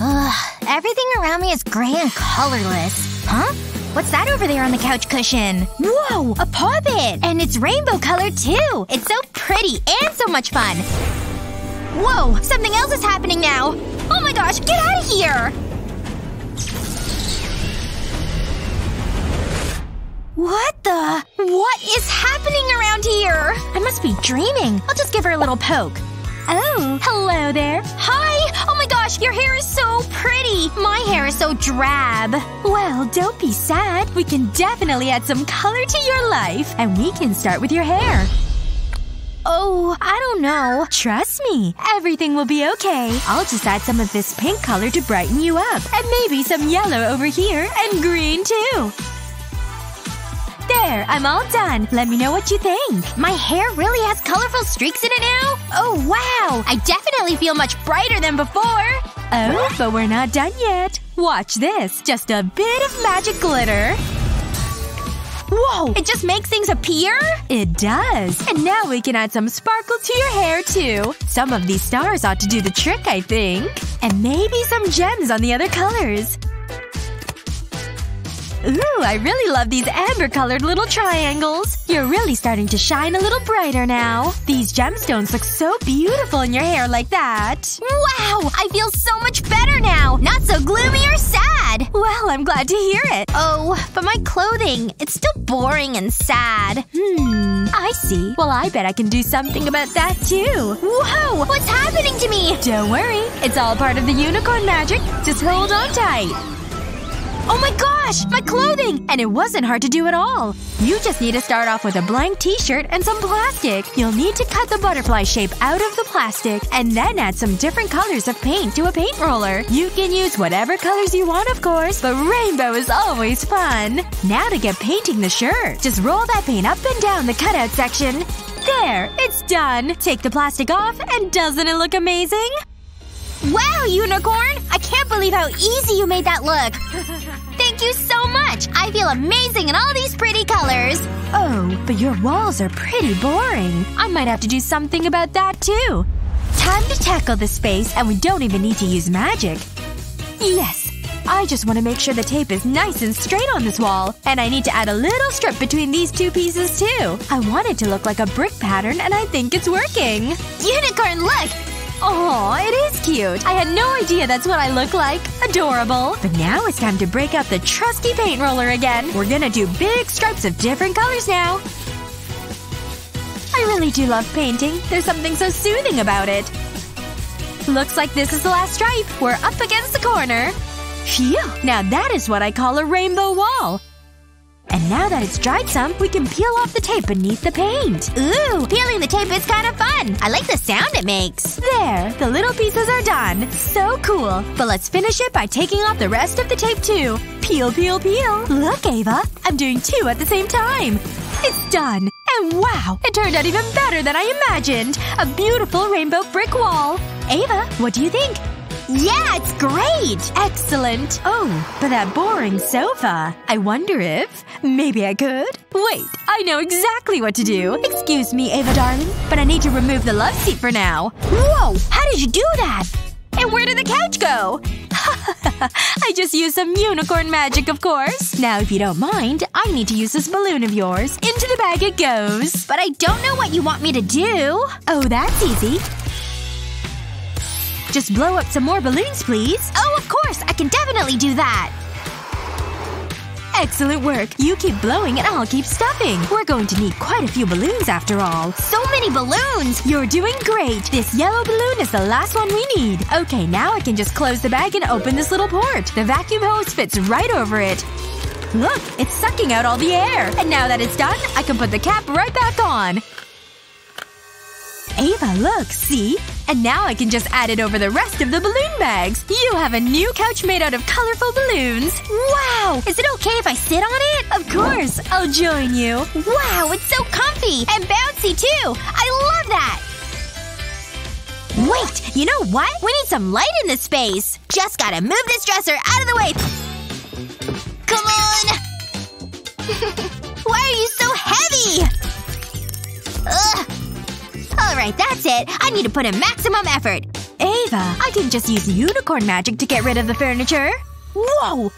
Ugh, everything around me is gray and colorless. Huh? What's that over there on the couch cushion? Whoa! A puppet! And it's rainbow colored too! It's so pretty and so much fun! Whoa! Something else is happening now! Oh my gosh, get out of here! What the? What is happening around here? I must be dreaming. I'll just give her a little poke. Oh, hello there. Hi! Oh my gosh, your hair is so pretty! My hair is so drab. Well, don't be sad. We can definitely add some color to your life. And we can start with your hair. Oh, I don't know. Trust me. Everything will be okay. I'll just add some of this pink color to brighten you up. And maybe some yellow over here. And green, too. There, I'm all done. Let me know what you think. My hair really has colorful streaks in it now? Oh, wow! I definitely feel much brighter than before! Oh, but we're not done yet. Watch this. Just a bit of magic glitter. Whoa! It just makes things appear? It does. And now we can add some sparkle to your hair, too. Some of these stars ought to do the trick, I think. And maybe some gems on the other colors. Ooh, I really love these amber-colored little triangles. You're really starting to shine a little brighter now. These gemstones look so beautiful in your hair like that. Wow! I feel so much better now! Not so gloomy or sad! Well, I'm glad to hear it. Oh, but my clothing. It's still boring and sad. Hmm. I see. Well, I bet I can do something about that, too. Whoa! What's happening to me? Don't worry. It's all part of the unicorn magic. Just hold on tight. Oh my gosh! My clothing! And it wasn't hard to do at all. You just need to start off with a blank t-shirt and some plastic. You'll need to cut the butterfly shape out of the plastic and then add some different colors of paint to a paint roller. You can use whatever colors you want, of course, but rainbow is always fun. Now to get painting the shirt. Just roll that paint up and down the cutout section. There! It's done! Take the plastic off and doesn't it look amazing? Wow, Unicorn! I can't believe how easy you made that look! Thank you so much! I feel amazing in all these pretty colors! Oh, but your walls are pretty boring. I might have to do something about that, too. Time to tackle the space, and we don't even need to use magic. Yes! I just want to make sure the tape is nice and straight on this wall. And I need to add a little strip between these two pieces, too. I want it to look like a brick pattern, and I think it's working. Unicorn, look! Oh, it is cute. I had no idea that's what I look like. Adorable. But now it's time to break out the trusty paint roller again. We're gonna do big stripes of different colors now. I really do love painting. There's something so soothing about it. Looks like this is the last stripe. We're up against the corner. Phew. Now that is what I call a rainbow wall. And now that it's dried some, we can peel off the tape beneath the paint. Ooh, peeling the tape is kind of fun. I like the sound it makes. There, the little pieces are done. So cool. But let's finish it by taking off the rest of the tape too. Peel, peel, peel. Look, Ava. I'm doing two at the same time. It's done. And wow, it turned out even better than I imagined. A beautiful rainbow brick wall. Ava, what do you think? Yeah, it's great! Excellent. Oh, but that boring sofa. I wonder if… maybe I could? Wait, I know exactly what to do. Excuse me, Ava darling, but I need to remove the love seat for now. Whoa! How did you do that? And where did the couch go? I just used some unicorn magic, of course. Now, if you don't mind, I need to use this balloon of yours. Into the bag it goes. But I don't know what you want me to do. Oh, that's easy. Just blow up some more balloons, please. Oh, of course! I can definitely do that! Excellent work. You keep blowing and I'll keep stuffing. We're going to need quite a few balloons after all. So many balloons! You're doing great. This yellow balloon is the last one we need. Okay, now I can just close the bag and open this little port. The vacuum hose fits right over it. Look, it's sucking out all the air. And now that it's done, I can put the cap right back on. Ava, look, see? And now I can just add it over the rest of the balloon bags. You have a new couch made out of colorful balloons. Wow! Is it okay if I sit on it? Of course. I'll join you. Wow, it's so comfy! And bouncy, too! I love that! Wait! You know what? We need some light in this space! Just gotta move this dresser out of the way! Come on! Why are you so heavy? Ugh. Alright, that's it. I need to put in maximum effort. Ava, I can just use unicorn magic to get rid of the furniture. Whoa!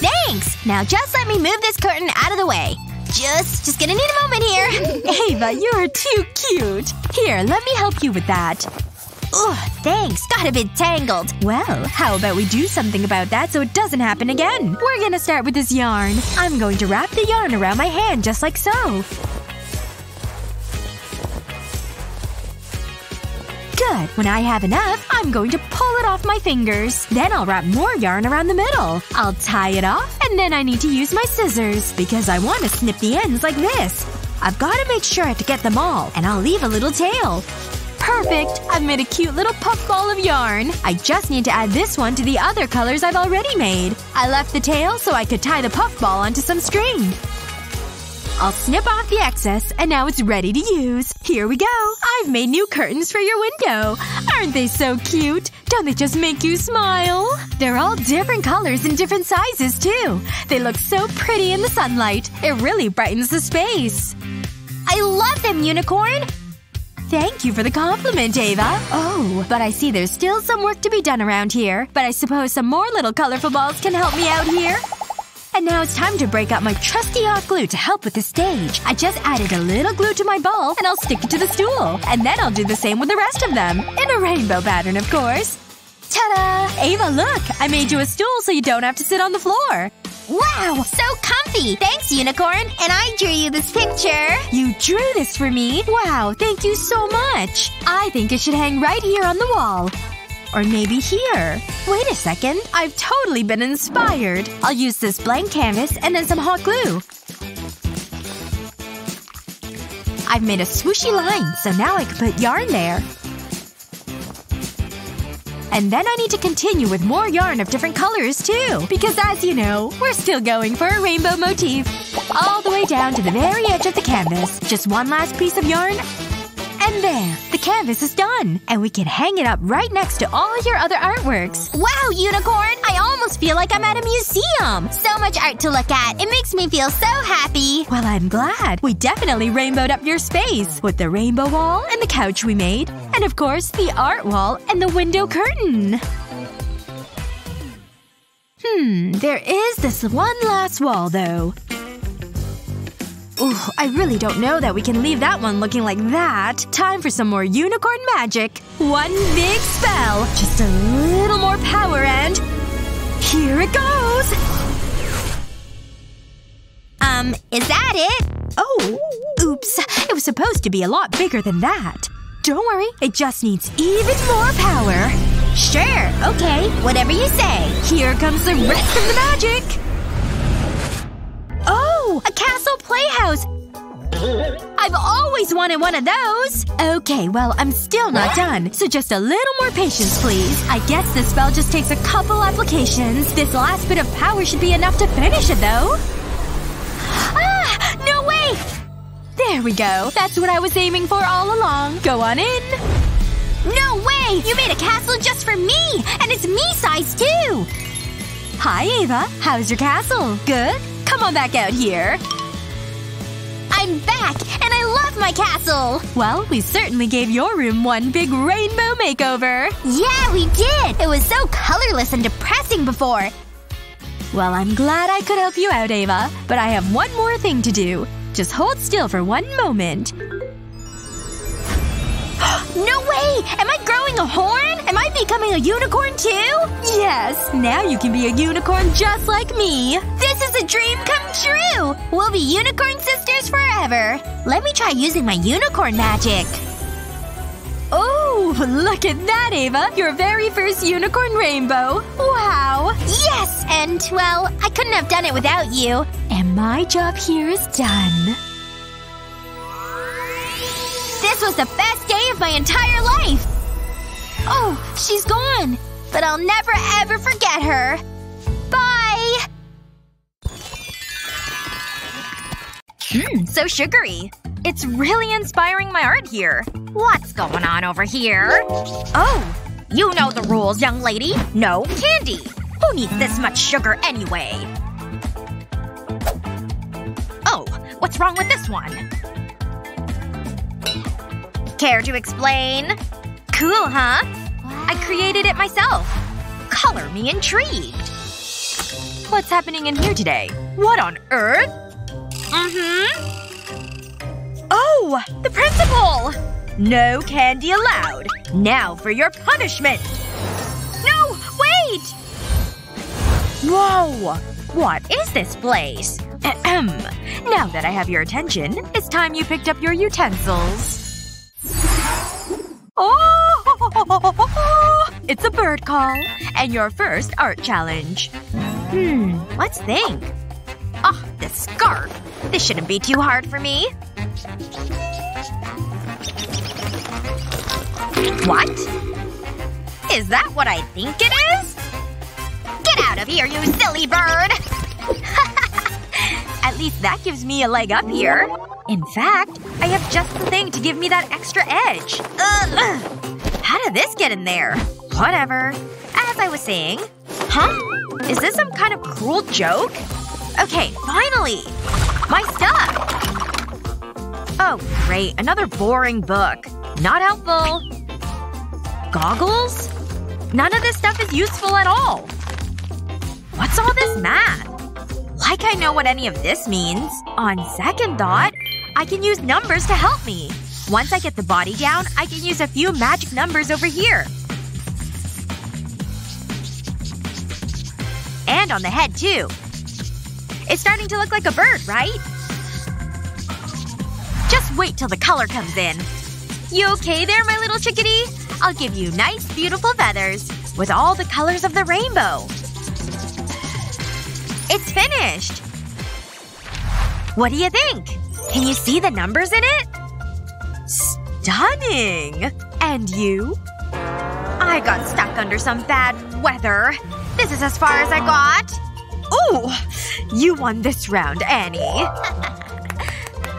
Thanks! Now just let me move this curtain out of the way. Just, just gonna need a moment here. Ava, you are too cute. Here, let me help you with that. Ugh, thanks. Got a bit tangled. Well, how about we do something about that so it doesn't happen again? We're gonna start with this yarn. I'm going to wrap the yarn around my hand just like so. Good. When I have enough, I'm going to pull it off my fingers. Then I'll wrap more yarn around the middle. I'll tie it off, and then I need to use my scissors. Because I want to snip the ends like this. I've gotta make sure to get them all, and I'll leave a little tail. Perfect! I've made a cute little puff ball of yarn. I just need to add this one to the other colors I've already made. I left the tail so I could tie the puff ball onto some string. I'll snip off the excess, and now it's ready to use. Here we go. I've made new curtains for your window. Aren't they so cute? Don't they just make you smile? They're all different colors and different sizes, too. They look so pretty in the sunlight. It really brightens the space. I love them, Unicorn! Thank you for the compliment, Ava. Oh, but I see there's still some work to be done around here. But I suppose some more little colorful balls can help me out here. And now it's time to break out my trusty hot glue to help with the stage. I just added a little glue to my ball, and I'll stick it to the stool. And then I'll do the same with the rest of them. In a rainbow pattern, of course. Ta-da! Ava, look! I made you a stool so you don't have to sit on the floor. Wow! So comfy! Thanks, Unicorn! And I drew you this picture. You drew this for me? Wow, thank you so much! I think it should hang right here on the wall. Or maybe here. Wait a second. I've totally been inspired. I'll use this blank canvas and then some hot glue. I've made a swooshy line, so now I can put yarn there. And then I need to continue with more yarn of different colors, too. Because as you know, we're still going for a rainbow motif. All the way down to the very edge of the canvas. Just one last piece of yarn, and there! The canvas is done! And we can hang it up right next to all your other artworks. Wow, Unicorn! I almost feel like I'm at a museum! So much art to look at. It makes me feel so happy. Well, I'm glad. We definitely rainbowed up your space. With the rainbow wall and the couch we made. And of course, the art wall and the window curtain. Hmm, there is this one last wall, though. Ooh, I really don't know that we can leave that one looking like that. Time for some more unicorn magic. One big spell. Just a little more power and… Here it goes! Um, is that it? Oh. Oops. It was supposed to be a lot bigger than that. Don't worry. It just needs even more power. Sure. Okay. Whatever you say. Here comes the rest of the magic. Oh! A castle playhouse! I've always wanted one of those! Okay, well, I'm still not done. So just a little more patience, please. I guess this spell just takes a couple applications. This last bit of power should be enough to finish it, though. Ah! No way! There we go. That's what I was aiming for all along. Go on in. No way! You made a castle just for me! And it's me size, too! Hi, Ava. How's your castle? Good? Come on back out here. I'm back! And I love my castle! Well, we certainly gave your room one big rainbow makeover. Yeah, we did! It was so colorless and depressing before. Well, I'm glad I could help you out, Ava. But I have one more thing to do. Just hold still for one moment. Am I growing a horn? Am I becoming a unicorn too? Yes! Now you can be a unicorn just like me. This is a dream come true! We'll be unicorn sisters forever. Let me try using my unicorn magic. Oh, look at that, Ava! Your very first unicorn rainbow! Wow! Yes! And, well, I couldn't have done it without you. And my job here is done. This was the day of my entire life! Oh, she's gone. But I'll never ever forget her. Bye! Mmm, so sugary. It's really inspiring my art here. What's going on over here? Oh! You know the rules, young lady. No candy. Who needs this much sugar anyway? Oh, what's wrong with this one? Care to explain? Cool, huh? I created it myself. Color me intrigued. What's happening in here today? What on earth? Mm-hmm. Oh! The principal! No candy allowed. Now for your punishment. No! Wait! Whoa! What is this place? Now that I have your attention, it's time you picked up your utensils. Oh! It's a bird call. And your first art challenge. Hmm. Let's think. Oh, this scarf. This shouldn't be too hard for me. What? Is that what I think it is? Get out of here, you silly bird! At least that gives me a leg up here. In fact, I have just the thing to give me that extra edge. Ugh. How did this get in there? Whatever. As I was saying. Huh? Is this some kind of cruel joke? Okay, finally! My stuff! Oh, great. Another boring book. Not helpful. Goggles? None of this stuff is useful at all. What's all this math? Like I know what any of this means. On second thought, I can use numbers to help me. Once I get the body down, I can use a few magic numbers over here. And on the head, too. It's starting to look like a bird, right? Just wait till the color comes in. You okay there, my little chickadee? I'll give you nice, beautiful feathers. With all the colors of the rainbow. It's finished! What do you think? Can you see the numbers in it? Stunning! And you? I got stuck under some bad weather. This is as far as I got. Ooh! You won this round, Annie.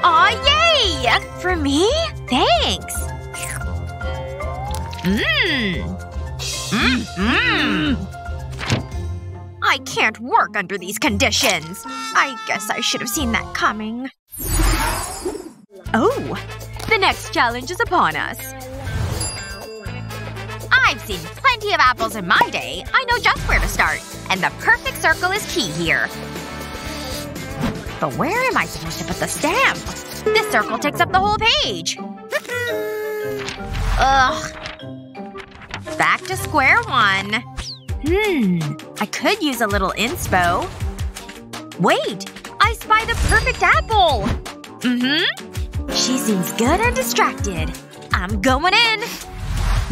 Aw, yay! For me? Thanks. Mmm. Mmm. Mmm. I can't work under these conditions. I guess I should have seen that coming. Oh. The next challenge is upon us. I've seen plenty of apples in my day. I know just where to start. And the perfect circle is key here. But where am I supposed to put the stamp? This circle takes up the whole page. Ugh. Back to square one. Hmm. I could use a little inspo. Wait! I spy the perfect apple! Mm-hmm. She seems good and distracted. I'm going in.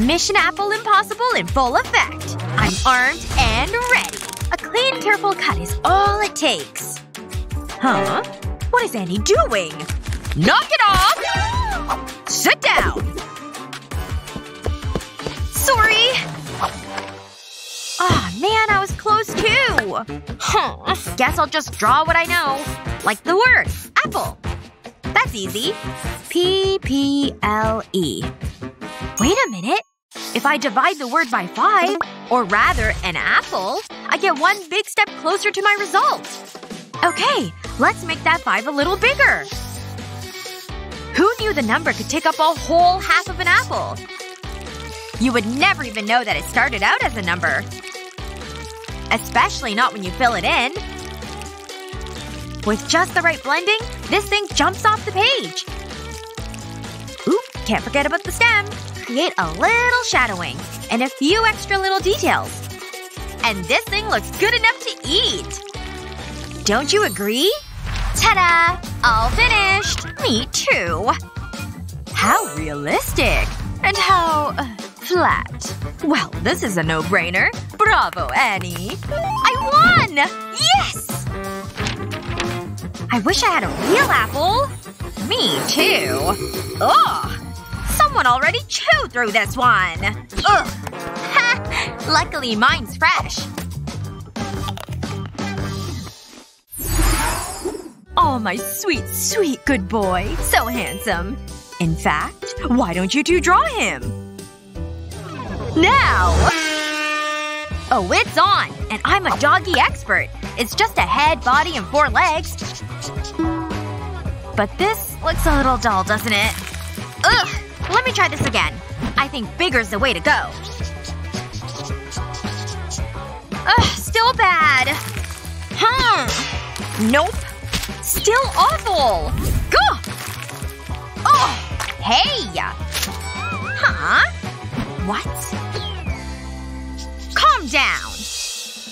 Mission Apple Impossible in full effect. I'm armed and ready. A clean, careful cut is all it takes. Huh? What is Annie doing? Knock it off! Sit down! Sorry. Man, I was close too. Huh. Guess I'll just draw what I know. Like the word. Apple. That's easy. P-P-L-E. Wait a minute. If I divide the word by five, or rather, an apple, I get one big step closer to my result. Okay, let's make that five a little bigger. Who knew the number could take up a whole half of an apple? You would never even know that it started out as a number. Especially not when you fill it in. With just the right blending, this thing jumps off the page. Oop, can't forget about the stem. Create a little shadowing. And a few extra little details. And this thing looks good enough to eat. Don't you agree? Ta-da! All finished! Me too. How realistic. And how… Uh, flat. Well, this is a no-brainer. Bravo, Annie. I won! Yes! I wish I had a real apple. Me too. Ugh. Someone already chewed through this one. Ugh. Ha! Luckily mine's fresh. Oh, my sweet, sweet good boy. So handsome. In fact, why don't you two draw him? Now! Oh, it's on! And I'm a doggy expert! It's just a head, body, and four legs. But this looks a little dull, doesn't it? Ugh! Let me try this again. I think bigger's the way to go. Ugh, still bad. Huh? Nope. Still awful. Gah! Oh! Hey! Huh? What? Calm down.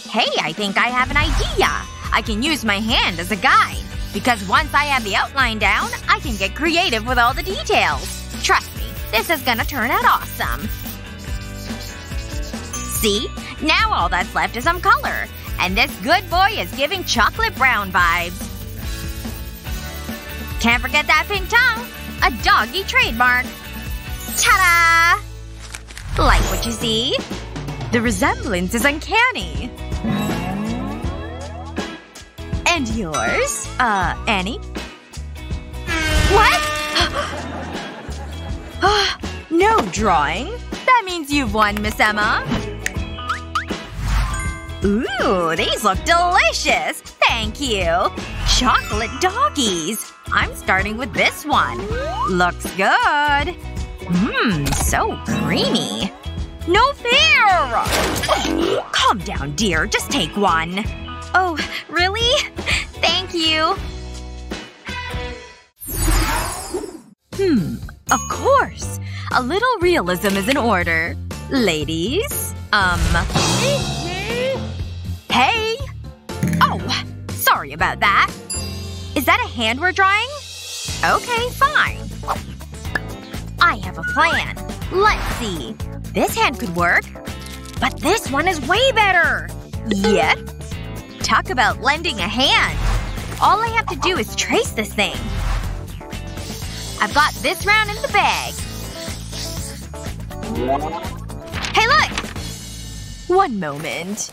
Hey, I think I have an idea. I can use my hand as a guide. Because once I have the outline down, I can get creative with all the details. Trust me, this is gonna turn out awesome. See? Now all that's left is some color. And this good boy is giving chocolate brown vibes. Can't forget that pink tongue. A doggy trademark. Ta-da! Like what you see? The resemblance is uncanny. And yours? Uh, Annie? What? no drawing? That means you've won, Miss Emma. Ooh, these look delicious! Thank you! Chocolate doggies! I'm starting with this one. Looks good. Mmm, so creamy. No fair! Calm down, dear. Just take one. Oh, really? Thank you. Hmm. Of course. A little realism is in order. Ladies? Um. Hey! Oh! Sorry about that. Is that a hand we're drawing? Okay, fine. I have a plan. Let's see. This hand could work. But this one is way better! Yep. Talk about lending a hand. All I have to do is trace this thing. I've got this round in the bag. Hey look! One moment.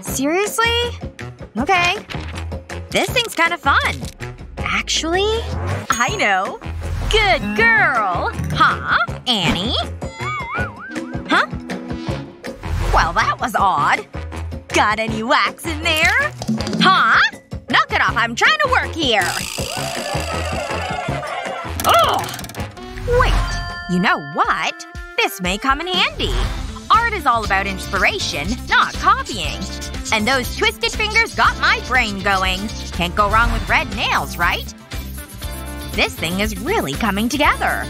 Seriously? Okay. This thing's kind of fun. Actually, I know. Good girl. Huh? Annie? Huh? Well, that was odd. Got any wax in there? Huh? Knock it off, I'm trying to work here. Ugh! Wait. You know what? This may come in handy. Art is all about inspiration, not copying. And those twisted fingers got my brain going. Can't go wrong with red nails, right? This thing is really coming together.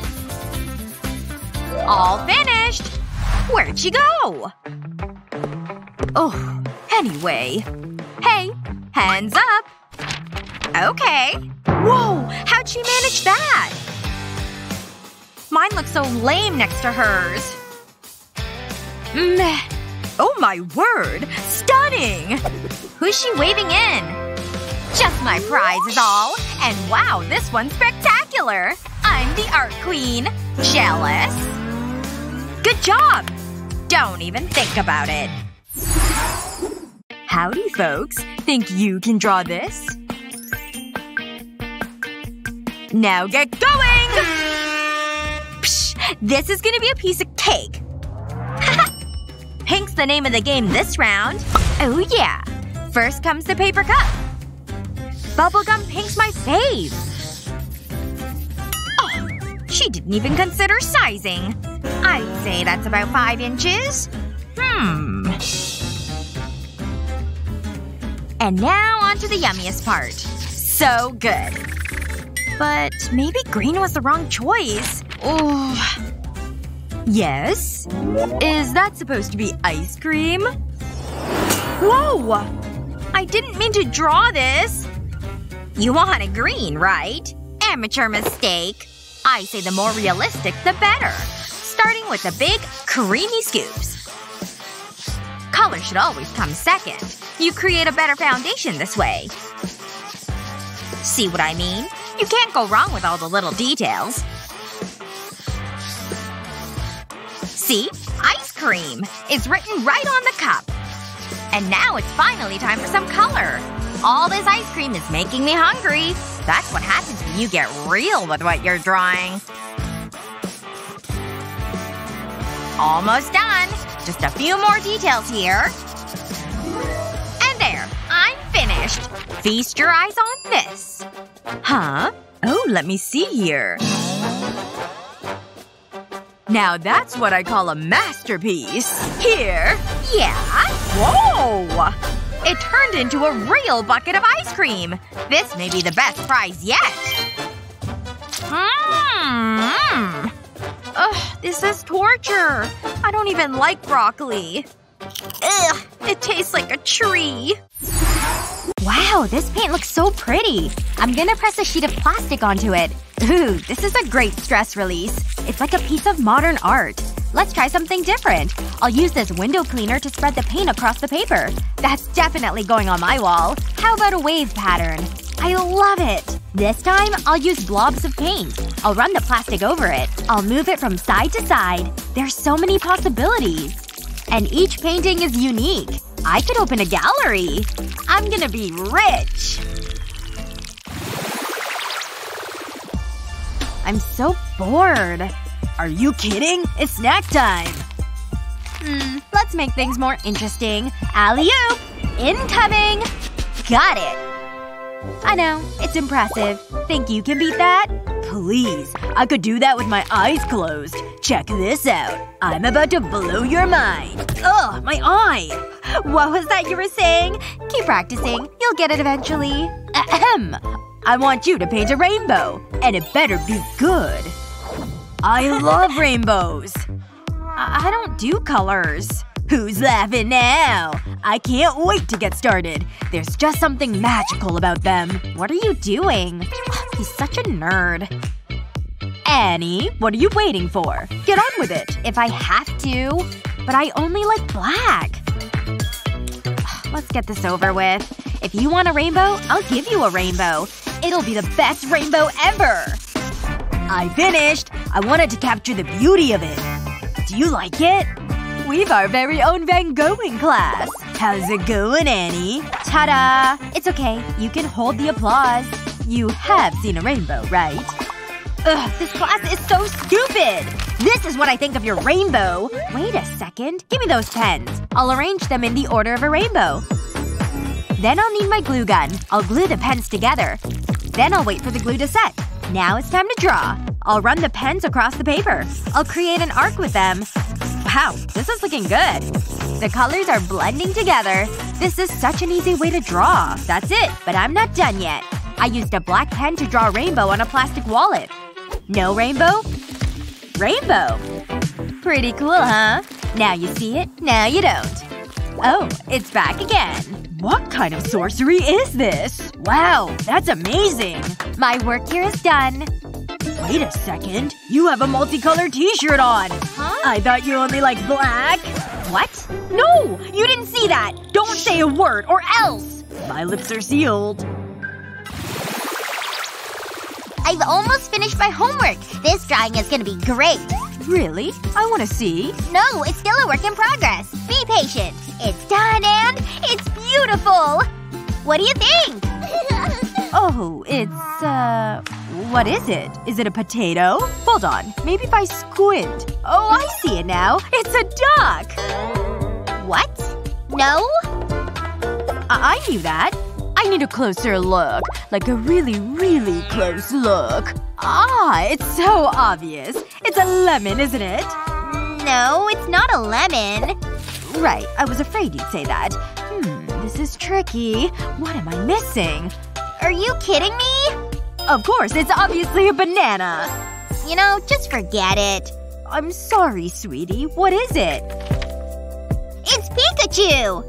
All finished! Where'd she go? Oh, anyway. Hey, hands up. Okay. Whoa! How'd she manage that? Mine looks so lame next to hers. Meh. Oh my word! Stunning! Who's she waving in? Just my prize is all. And wow, this one's spectacular! I'm the art queen. Jealous? Good job! Don't even think about it. Howdy, folks. Think you can draw this? Now get going! Psh, this is gonna be a piece of cake. Pink's the name of the game this round. Oh yeah. First comes the paper cup. Bubblegum Pink's my fave. Oh, she didn't even consider sizing. I'd say that's about five inches. Hmm. And now onto the yummiest part. So good. But maybe green was the wrong choice. Oh. Yes? Is that supposed to be ice cream? Whoa! I didn't mean to draw this. You want a green, right? Amateur mistake. I say the more realistic, the better. Starting with the big, creamy scoops. Color should always come second. You create a better foundation this way. See what I mean? You can't go wrong with all the little details. See? Ice cream! It's written right on the cup. And now it's finally time for some color. All this ice cream is making me hungry. That's what happens when you get real with what you're drawing. Almost done. Just a few more details here. And there. I'm finished. Feast your eyes on this. Huh? Oh, let me see here. Now that's what I call a masterpiece. Here. Yeah. Whoa! It turned into a real bucket of ice cream! This may be the best prize yet! Mmm. Ugh, this is torture. I don't even like broccoli. Ugh, it tastes like a tree. Wow, this paint looks so pretty. I'm gonna press a sheet of plastic onto it. Ooh, this is a great stress release. It's like a piece of modern art. Let's try something different. I'll use this window cleaner to spread the paint across the paper. That's definitely going on my wall. How about a wave pattern? I love it! This time, I'll use blobs of paint. I'll run the plastic over it. I'll move it from side to side. There's so many possibilities. And each painting is unique. I could open a gallery. I'm gonna be rich. I'm so bored. Are you kidding? It's snack time! Hmm, let's make things more interesting. Alley-oop! Incoming! Got it! I know. It's impressive. Think you can beat that? Please. I could do that with my eyes closed. Check this out. I'm about to blow your mind. Ugh, my eye! What was that you were saying? Keep practicing. You'll get it eventually. Ahem. I want you to paint a rainbow. And it better be good. I love rainbows. I, I don't do colors. Who's laughing now? I can't wait to get started. There's just something magical about them. What are you doing? He's such a nerd. Annie, what are you waiting for? Get on with it. If I have to. But I only like black. Let's get this over with. If you want a rainbow, I'll give you a rainbow. It'll be the best rainbow ever! I finished! I wanted to capture the beauty of it. Do you like it? We've our very own Van Gogh in class. How's it going, Annie? Ta-da! It's okay. You can hold the applause. You have seen a rainbow, right? Ugh, this class is so stupid! This is what I think of your rainbow! Wait a second. Give me those pens. I'll arrange them in the order of a rainbow. Then I'll need my glue gun. I'll glue the pens together. Then I'll wait for the glue to set. Now it's time to draw. I'll run the pens across the paper. I'll create an arc with them. Wow, this is looking good. The colors are blending together. This is such an easy way to draw. That's it. But I'm not done yet. I used a black pen to draw a rainbow on a plastic wallet. No rainbow? Rainbow. Pretty cool, huh? Now you see it, now you don't. Oh, it's back again. What kind of sorcery is this? Wow, that's amazing. My work here is done. Wait a second. You have a multicolored t-shirt on. Huh? I thought you only liked black. What? No! You didn't see that! Don't say a word, or else! My lips are sealed. I've almost finished my homework. This drawing is gonna be great. Really? I wanna see. No, it's still a work in progress. Be patient. It's done and it's beautiful! What do you think? oh, it's, uh… What is it? Is it a potato? Hold on. Maybe if I squint. Oh, I see it now. It's a duck! What? No? I, I knew that. I need a closer look. Like a really, really close look. Ah, it's so obvious. It's a lemon, isn't it? No, it's not a lemon. Right. I was afraid you'd say that. Hmm, this is tricky. What am I missing? Are you kidding me? Of course, it's obviously a banana. You know, just forget it. I'm sorry, sweetie. What is it? It's Pikachu!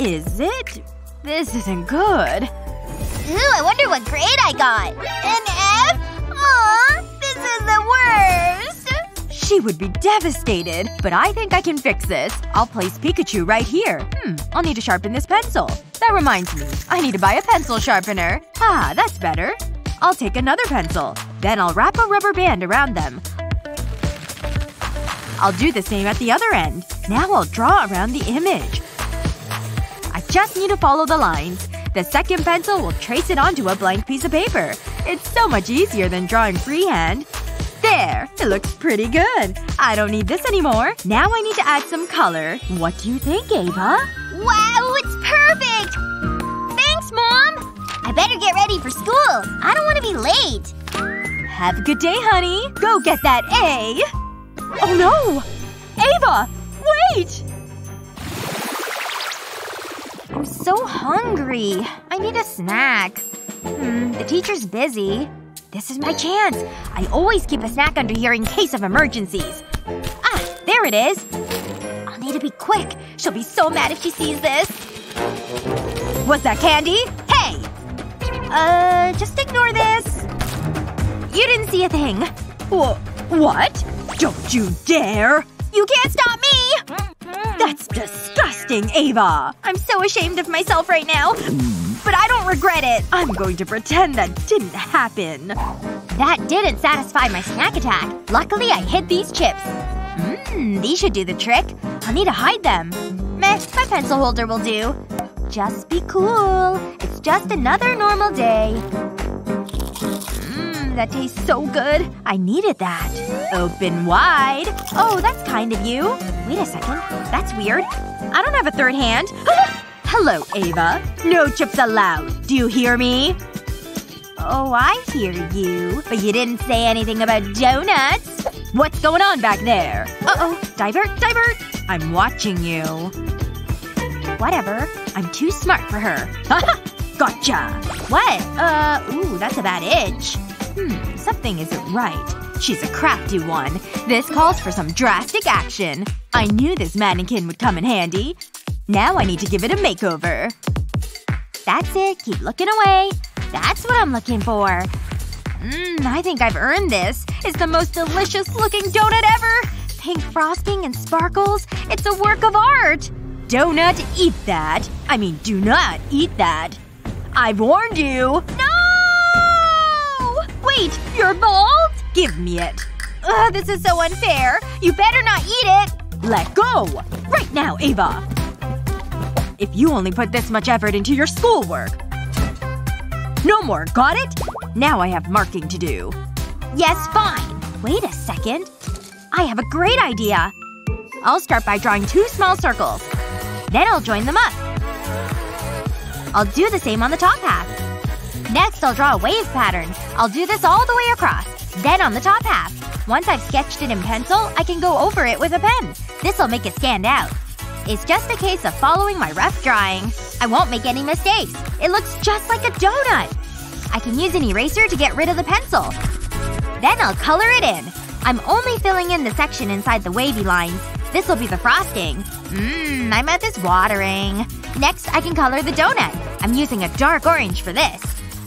Is it? This isn't good. Ooh, I wonder what grade I got. An F? Aw, this is the worst. She would be devastated. But I think I can fix this. I'll place Pikachu right here. Hmm, I'll need to sharpen this pencil. That reminds me. I need to buy a pencil sharpener. Ah, that's better. I'll take another pencil. Then I'll wrap a rubber band around them. I'll do the same at the other end. Now I'll draw around the image. I just need to follow the lines. The second pencil will trace it onto a blank piece of paper. It's so much easier than drawing freehand. There! It looks pretty good. I don't need this anymore. Now I need to add some color. What do you think, Ava? Wow, it's perfect! Better get ready for school. I don't want to be late. Have a good day, honey. Go get that A. Oh no! Ava! Wait! I'm so hungry. I need a snack. Hmm, the teacher's busy. This is my chance. I always keep a snack under here in case of emergencies. Ah, there it is. I'll need to be quick. She'll be so mad if she sees this. What's that, candy? Hey! Uh, just ignore this. You didn't see a thing. Wh- what? Don't you dare! You can't stop me! That's disgusting, Ava! I'm so ashamed of myself right now. But I don't regret it. I'm going to pretend that didn't happen. That didn't satisfy my snack attack. Luckily I hid these chips. Mmm, these should do the trick. I'll need to hide them. Meh, my pencil holder will do. Just be cool. It's just another normal day. Mmm, that tastes so good. I needed that. Open wide. Oh, that's kind of you. Wait a second. That's weird. I don't have a third hand. Hello, Ava. No chips allowed. Do you hear me? Oh, I hear you. But you didn't say anything about donuts. What's going on back there? Uh-oh. Divert, divert. I'm watching you. Whatever. I'm too smart for her. Haha! gotcha! What? Uh, ooh, that's a bad itch. Hmm, something isn't right. She's a crafty one. This calls for some drastic action. I knew this mannequin would come in handy. Now I need to give it a makeover. That's it. Keep looking away. That's what I'm looking for. Mmm, I think I've earned this. It's the most delicious looking donut ever! Pink frosting and sparkles. It's a work of art! Donut, eat that. I mean, do not eat that. I've warned you! No! Wait, you're bald? Give me it. Ugh, this is so unfair. You better not eat it! Let go! Right now, Ava! If you only put this much effort into your schoolwork. No more, got it? Now I have marking to do. Yes, fine. Wait a second. I have a great idea. I'll start by drawing two small circles. Then I'll join them up. I'll do the same on the top half. Next, I'll draw a wave pattern. I'll do this all the way across. Then on the top half. Once I've sketched it in pencil, I can go over it with a pen. This'll make it stand out. It's just a case of following my rough drawing. I won't make any mistakes. It looks just like a donut. I can use an eraser to get rid of the pencil. Then I'll color it in. I'm only filling in the section inside the wavy lines. This'll be the frosting. Mmm, my mouth is watering. Next, I can color the donut. I'm using a dark orange for this.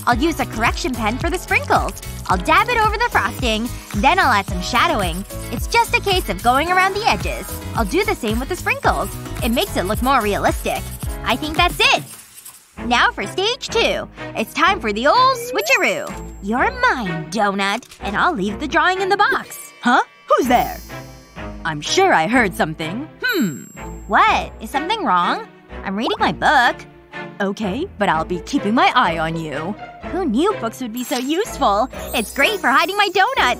I'll use a correction pen for the sprinkles. I'll dab it over the frosting. Then I'll add some shadowing. It's just a case of going around the edges. I'll do the same with the sprinkles. It makes it look more realistic. I think that's it. Now for stage two. It's time for the old switcheroo. You're mine, Donut. And I'll leave the drawing in the box. Huh? Who's there? I'm sure I heard something. Hmm. What? Is something wrong? I'm reading my book. Okay, but I'll be keeping my eye on you. Who knew books would be so useful? It's great for hiding my donut.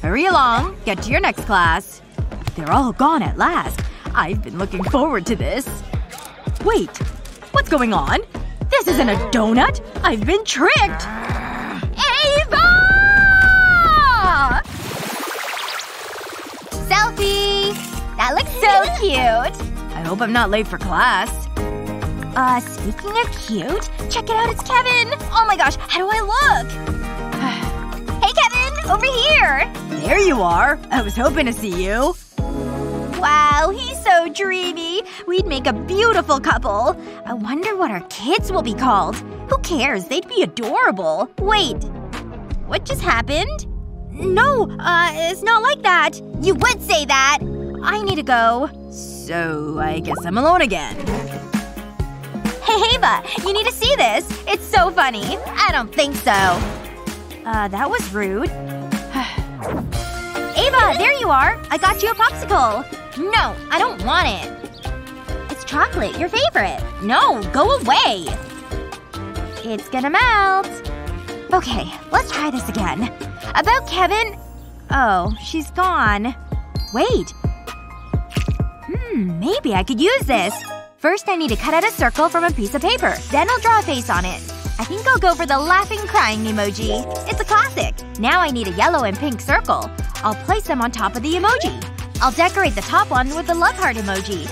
Hurry along. Get to your next class. They're all gone at last. I've been looking forward to this. Wait. What's going on? This isn't a donut! I've been tricked! Selfie! That looks so cute! I hope I'm not late for class. Uh, speaking of cute, check it out, it's Kevin! Oh my gosh, how do I look? hey Kevin! Over here! There you are. I was hoping to see you. Wow, he's so dreamy. We'd make a beautiful couple. I wonder what our kids will be called. Who cares? They'd be adorable. Wait. What just happened? No, uh, it's not like that. You would say that! I need to go. So, I guess I'm alone again. Hey, Ava! You need to see this! It's so funny! I don't think so. Uh, that was rude. Ava! There you are! I got you a popsicle! No, I don't want it. It's chocolate, your favorite. No, go away! It's gonna melt. Okay, let's try this again. About Kevin… Oh, she's gone. Wait. Hmm, maybe I could use this. First I need to cut out a circle from a piece of paper. Then I'll draw a face on it. I think I'll go for the laughing crying emoji. It's a classic. Now I need a yellow and pink circle. I'll place them on top of the emoji. I'll decorate the top one with the love heart emoji.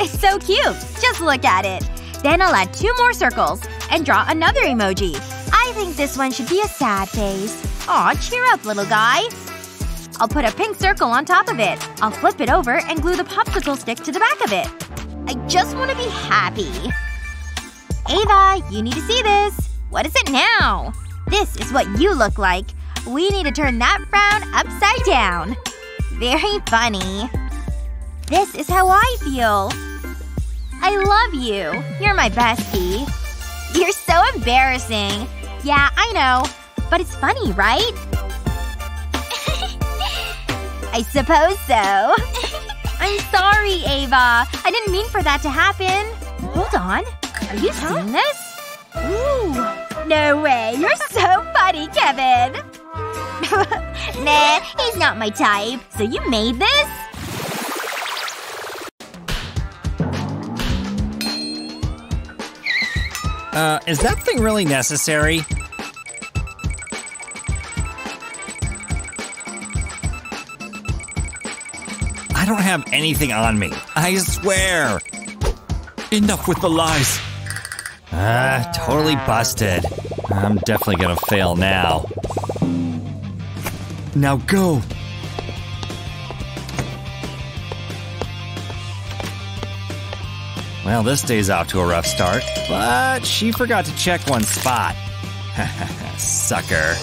It's so cute! Just look at it. Then I'll add two more circles. And draw another emoji. I think this one should be a sad face. Aw, cheer up, little guy. I'll put a pink circle on top of it. I'll flip it over and glue the popsicle stick to the back of it. I just want to be happy. Ava, you need to see this. What is it now? This is what you look like. We need to turn that frown upside down. Very funny. This is how I feel. I love you. You're my bestie. You're so embarrassing. Yeah, I know. But it's funny, right? I suppose so. I'm sorry, Ava. I didn't mean for that to happen. Hold on. Are you seeing this? Ooh. No way. You're so funny, Kevin. nah, he's not my type. So you made this? Uh, is that thing really necessary? I don't have anything on me. I swear. Enough with the lies. Ah, totally busted. I'm definitely gonna fail now. Now go. Well, this day's off to a rough start, but she forgot to check one spot. Sucker.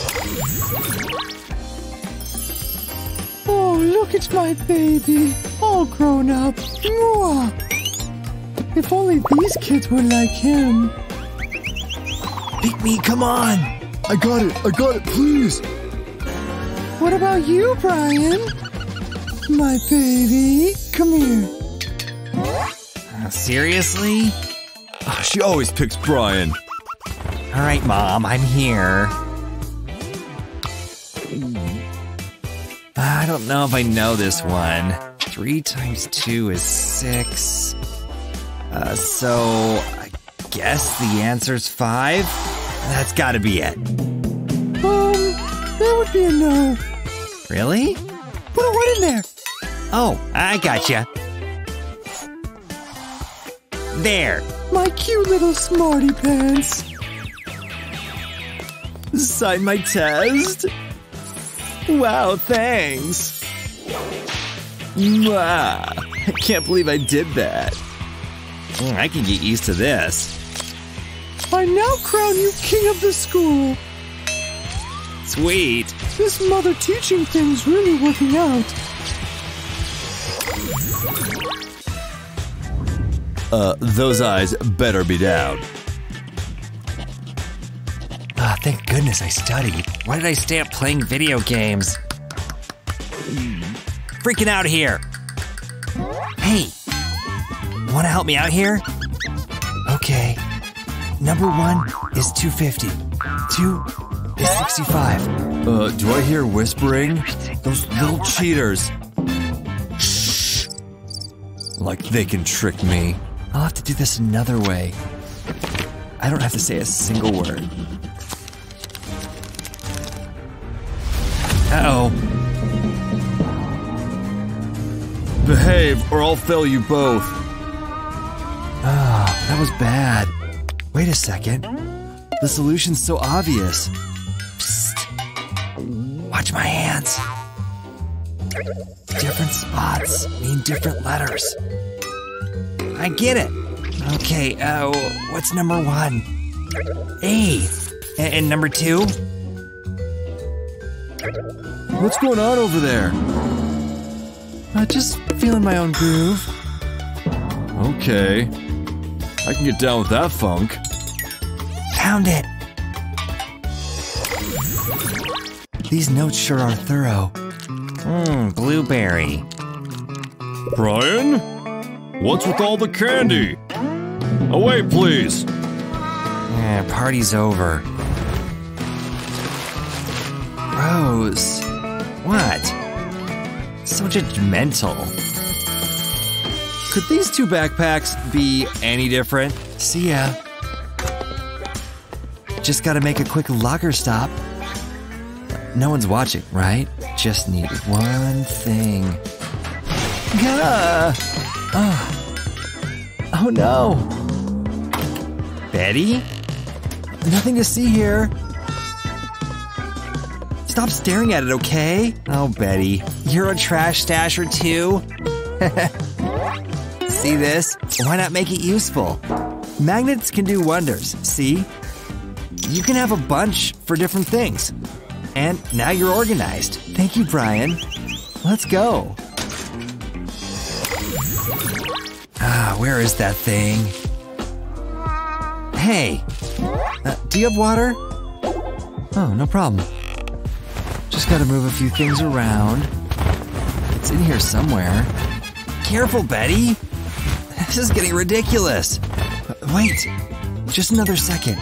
Oh, look, at my baby. All grown up. Mwah. If only these kids were like him. Pick me, come on! I got it. I got it, please. What about you, Brian? My baby. Come here. Seriously? She always picks Brian. Alright, Mom, I'm here. I don't know if I know this one. Three times two is six. Uh, so, I guess the answer's five? That's gotta be it. Um, that would be a no. Really? Put a one in there. Oh, I gotcha. There. My cute little smarty pants. Sign my test? Wow, thanks. Mwah. I can't believe I did that. Mm, I can get used to this. I now crown you king of the school. Sweet. This mother teaching thing's really working out. Uh, those eyes better be down. Ah, thank goodness I studied. Why did I stay up playing video games? Freaking out here. Hey, wanna help me out here? Okay. Number one is 250. Two is 65. Uh, do I hear whispering? Those little cheaters. Shh. Like they can trick me. I'll have to do this another way. I don't have to say a single word. Uh oh. Behave or I'll fail you both. Ah, that was bad. Wait a second. The solution's so obvious. Psst. Watch my hands. Different spots mean different letters. I get it. Okay, uh, what's number one? A. A- And, number two? What's going on over there? Uh, just feeling my own groove. Okay. I can get down with that funk. Found it. These notes sure are thorough. Mmm, blueberry. Brian? What's with all the candy? Away, please. Eh, party's over. Rose. What? So judgmental. Could these two backpacks be any different? See ya. Just gotta make a quick locker stop. No one's watching, right? Just need one thing. Gah. Oh. oh no. Betty? Nothing to see here. Stop staring at it, okay? Oh, Betty, you're a trash stasher too? see this? Why not make it useful? Magnets can do wonders, see? You can have a bunch for different things. And now you're organized. Thank you, Brian. Let's go. Where is that thing? Hey, uh, do you have water? Oh, no problem. Just gotta move a few things around. It's in here somewhere. Careful, Betty! This is getting ridiculous. Wait, just another second.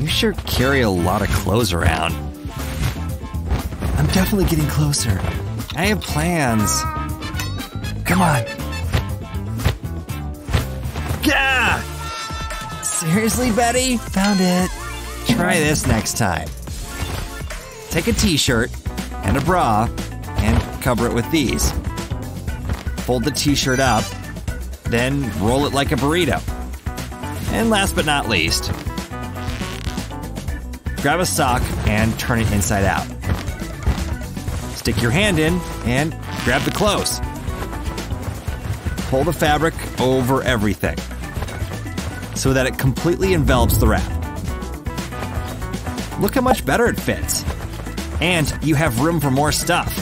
You sure carry a lot of clothes around. I'm definitely getting closer. I have plans. Come on. Seriously, Betty? Found it. Try this next time. Take a t shirt and a bra and cover it with these. Fold the t shirt up, then roll it like a burrito. And last but not least, grab a sock and turn it inside out. Stick your hand in and grab the clothes. Pull the fabric over everything so that it completely envelops the wrap. Look how much better it fits. And you have room for more stuff.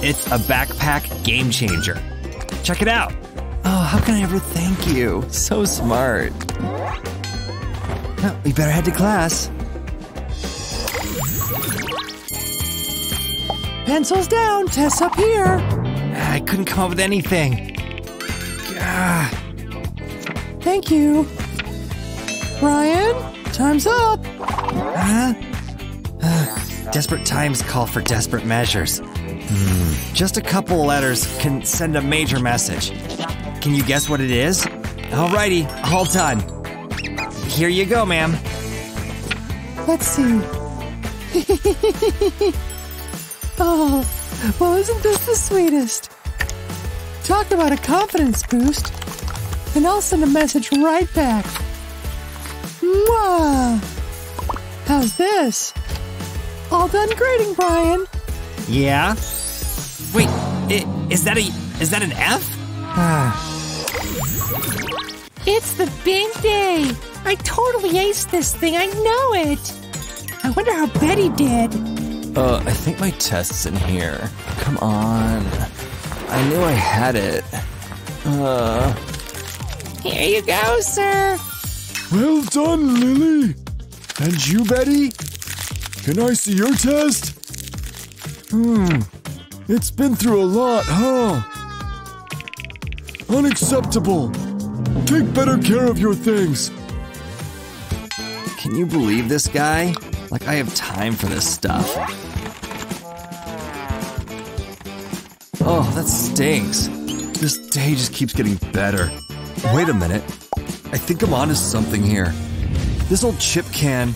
It's a backpack game changer. Check it out. Oh, how can I ever thank you? So smart. Well, we better head to class. Pencils down, Tess up here. I couldn't come up with anything. Ah, Thank you. Brian, time's up. huh? Desperate times call for desperate measures. Hmm, Just a couple letters can send a major message. Can you guess what it is? Alrighty, all done. Here you go, ma'am. Let's see. oh, well, isn't this the sweetest? Talk about a confidence boost. And I'll send a message right back. Mwah! How's this? All done grading, Brian. Yeah? Wait, is that a is that an F? Ah, It's the big day. I totally aced this thing. I know it. I wonder how Betty did. Uh, I think my test's in here. Come on. I knew I had it. Uh. Here you go, sir. Well done, Lily. And you, Betty? Can I see your test? Hmm. It's been through a lot, huh? Unacceptable. Take better care of your things. can you believe this guy? Like I have time for this stuff. Oh, that stinks. This day just keeps getting better. Wait a minute. I think I'm onto something here. This old chip can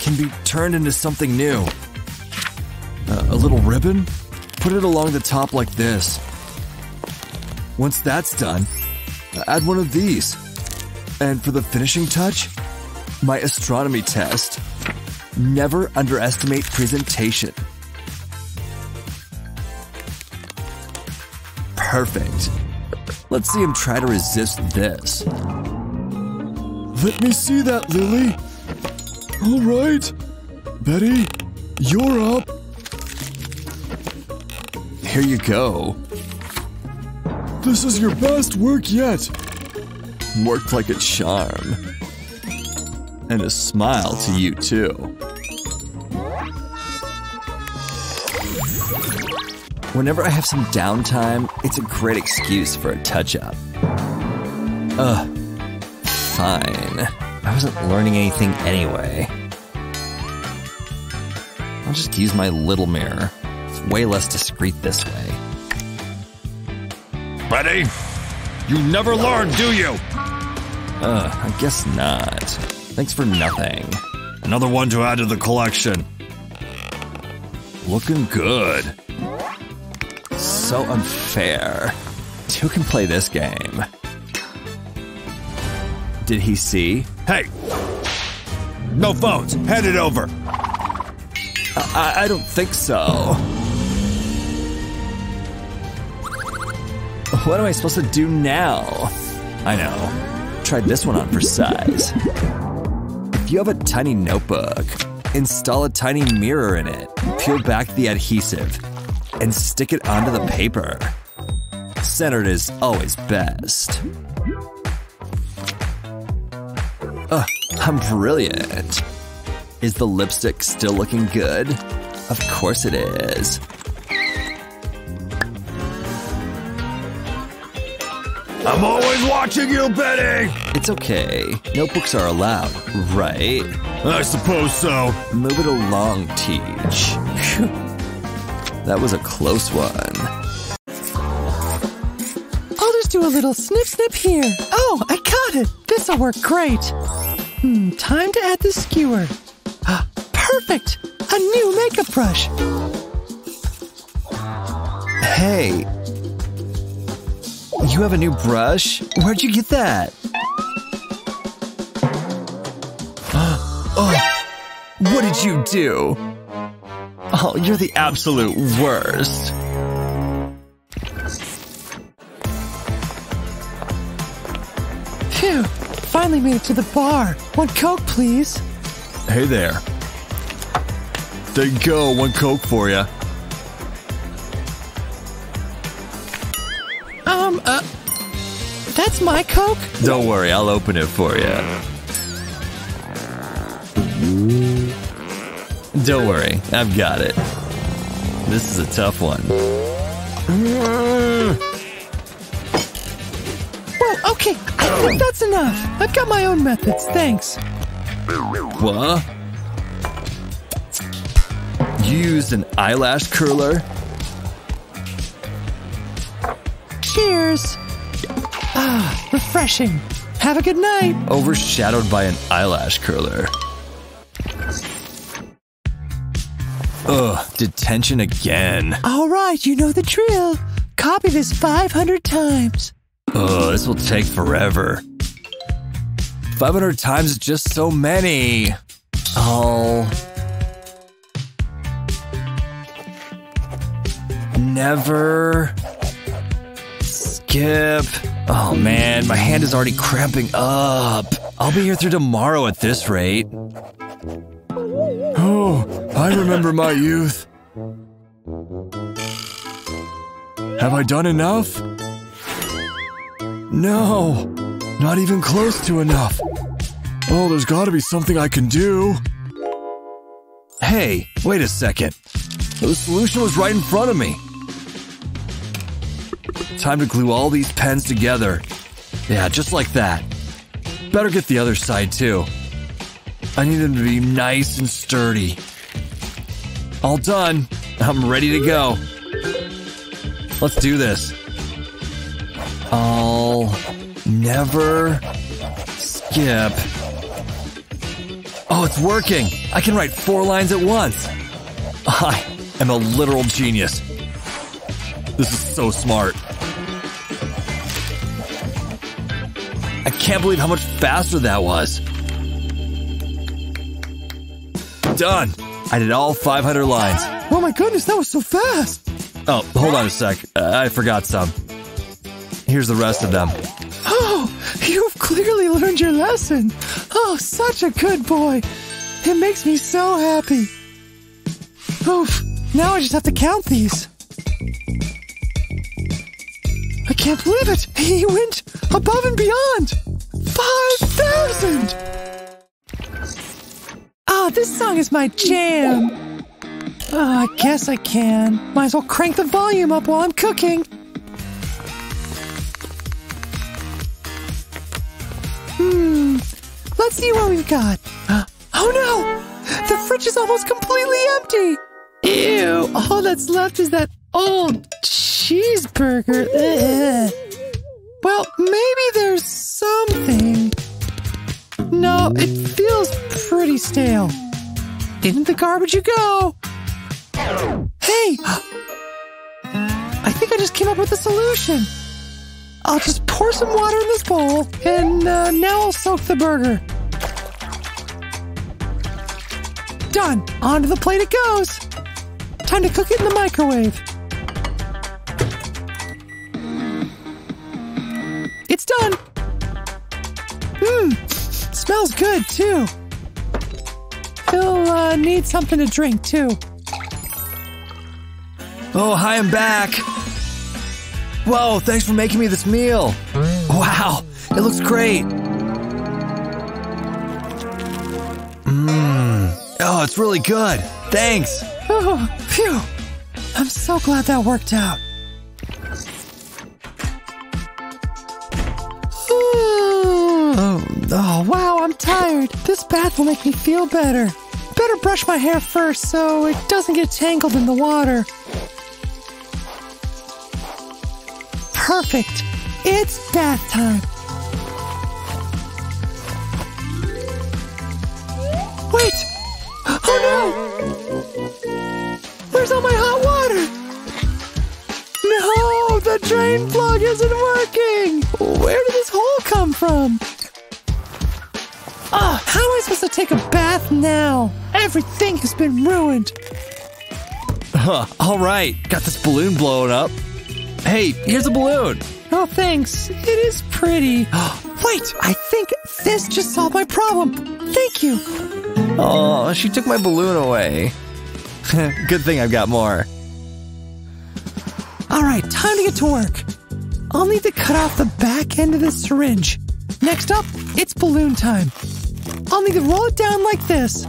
can be turned into something new. Uh, a little ribbon? Put it along the top like this. Once that's done, add one of these. And for the finishing touch, my astronomy test. Never underestimate presentation. Perfect. Let's see him try to resist this. Let me see that, Lily. All right. Betty, you're up. Here you go. This is your best work yet. Worked like a charm. And a smile to you, too. Whenever I have some downtime, it's a great excuse for a touch up. Ugh. Fine. I wasn't learning anything anyway. I'll just use my little mirror. It's way less discreet this way. Betty, you never learn, do you? Ugh, I guess not. Thanks for nothing. Another one to add to the collection. Looking good. So so unfair. Who can play this game? Did he see? Hey! No phones! Hand it over! I, I don't think so. What am I supposed to do now? I know. Tried this one on for size. If you have a tiny notebook, install a tiny mirror in it, peel back the adhesive, and stick it onto the paper. Centered is always best. I'm brilliant. Is the lipstick still looking good? Of course it is. I'm always watching you, Betty! It's okay. Notebooks are allowed, right? I suppose so. Move it along, Teach. Phew. That was a close one. I'll just do a little snip snip here. Oh, I got it. This'll work great. Hmm, time to add the skewer. Ah, Perfect. A new makeup brush. Hey. You have a new brush? Where'd you get that? oh, what did you do? Oh, you're the absolute worst. Phew. Finally made it to the bar. One Coke, please. Hey there. There you go, one Coke for you. Um, uh, that's my Coke? Don't worry, I'll open it for you. Don't worry, I've got it. This is a tough one. Okay. I think that's enough. I've got my own methods. Thanks. What? You used an eyelash curler? Cheers. Ah, refreshing. Have a good night. Overshadowed by an eyelash curler. Ugh, detention again. All right, you know the drill. Copy this 500 times. Ugh, this will take forever. 500 times is just so many. Oh. Never. Skip. Oh man, my hand is already cramping up. I'll be here through tomorrow at this rate. Oh, I remember my youth. Have I done enough? No, not even close to enough. Oh, there's gotta be something I can do. Hey, wait a second. The solution was right in front of me. Time to glue all these pens together. Yeah, just like that. Better get the other side too. I need them to be nice and sturdy. All done. I'm ready to go. Let's do this. I'll never skip. Oh, it's working. I can write four lines at once. I am a literal genius. This is so smart. I can't believe how much faster that was. Done. I did all 500 lines. Oh my goodness, that was so fast. Oh, hold on a sec. Uh, I forgot some. Here's the rest of them. Oh, you've clearly learned your lesson. Oh, such a good boy. It makes me so happy. Oof, now I just have to count these. I can't believe it. He went above and beyond. 5,000! Ah, this song is my jam. Ah, I guess I can. Might as well crank the volume up while I'm cooking. Let's see what we've got. Oh no! The fridge is almost completely empty! Ew! All that's left is that old cheeseburger. Ugh. Well, maybe there's something. No, it feels pretty stale. In the garbage you go! Hey! I think I just came up with a solution. I'll just pour some water in this bowl, and uh, now I'll soak the burger. Done. Onto the plate it goes. Time to cook it in the microwave. It's done. Mmm, smells good too. He'll uh, need something to drink too. Oh, hi, I'm back. Whoa, thanks for making me this meal. Mm. Wow, it looks great. Mmm. Oh, it's really good. Thanks. Oh, phew. I'm so glad that worked out. Oh, oh, wow, I'm tired. This bath will make me feel better. Better brush my hair first so it doesn't get tangled in the water. Perfect. It's bath time. Wait! Oh no! Where's all my hot water? No, the drain plug isn't working! Where did this hole come from? Ah, how am I supposed to take a bath now? Everything has been ruined. Huh, all right, got this balloon blowing up. Hey, here's a balloon. Oh, thanks. It is pretty. Wait, I think this just solved my problem. Thank you. Oh, she took my balloon away. Good thing I've got more. All right, time to get to work. I'll need to cut off the back end of this syringe. Next up, it's balloon time. I'll need to roll it down like this.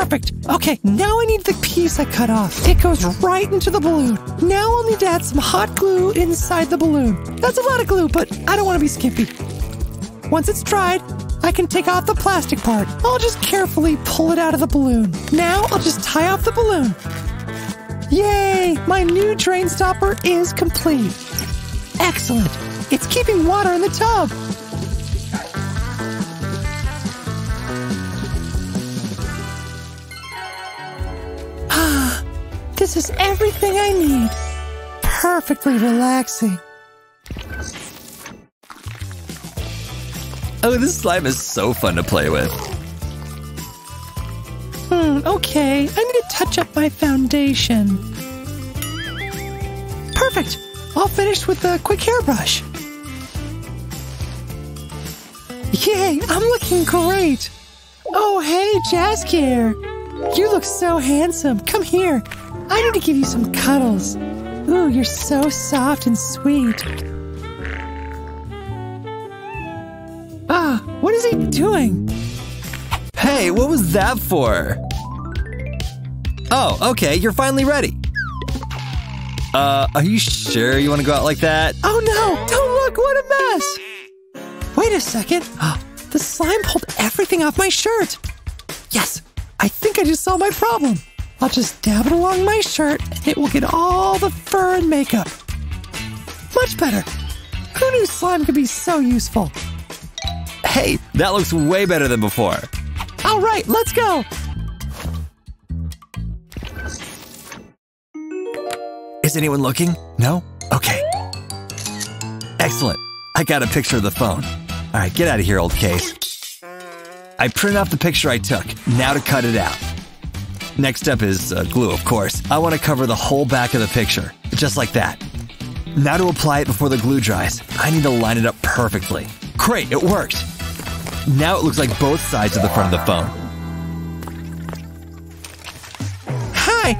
Perfect. Okay, now I need the piece I cut off. It goes right into the balloon. Now I'll need to add some hot glue inside the balloon. That's a lot of glue, but I don't want to be skimpy. Once it's dried, I can take off the plastic part. I'll just carefully pull it out of the balloon. Now I'll just tie off the balloon. Yay! My new drain stopper is complete. Excellent. It's keeping water in the tub. This is everything I need. Perfectly relaxing. Oh, this slime is so fun to play with. Hmm, okay. I need to touch up my foundation. Perfect. I'll finish with a quick hairbrush. Yay, I'm looking great. Oh, hey, Jaskier. You look so handsome. Come here. I need to give you some cuddles. Ooh, you're so soft and sweet. Ah, what is he doing? Hey, what was that for? Oh, okay, you're finally ready. Uh, are you sure you want to go out like that? Oh no! Don't look! What a mess! Wait a second. The slime pulled everything off my shirt. Yes, I think I just solved my problem. I'll just dab it along my shirt and it will get all the fur and makeup. Much better. Who knew slime could be so useful? Hey, that looks way better than before. All right, let's go. Is anyone looking? No? Okay. Excellent. I got a picture of the phone. All right, get out of here, old case. I printed off the picture I took. Now to cut it out. Next up is uh, glue, of course. I want to cover the whole back of the picture, just like that. Now to apply it before the glue dries. I need to line it up perfectly. Great, it worked. Now it looks like both sides of the front of the phone. Hi.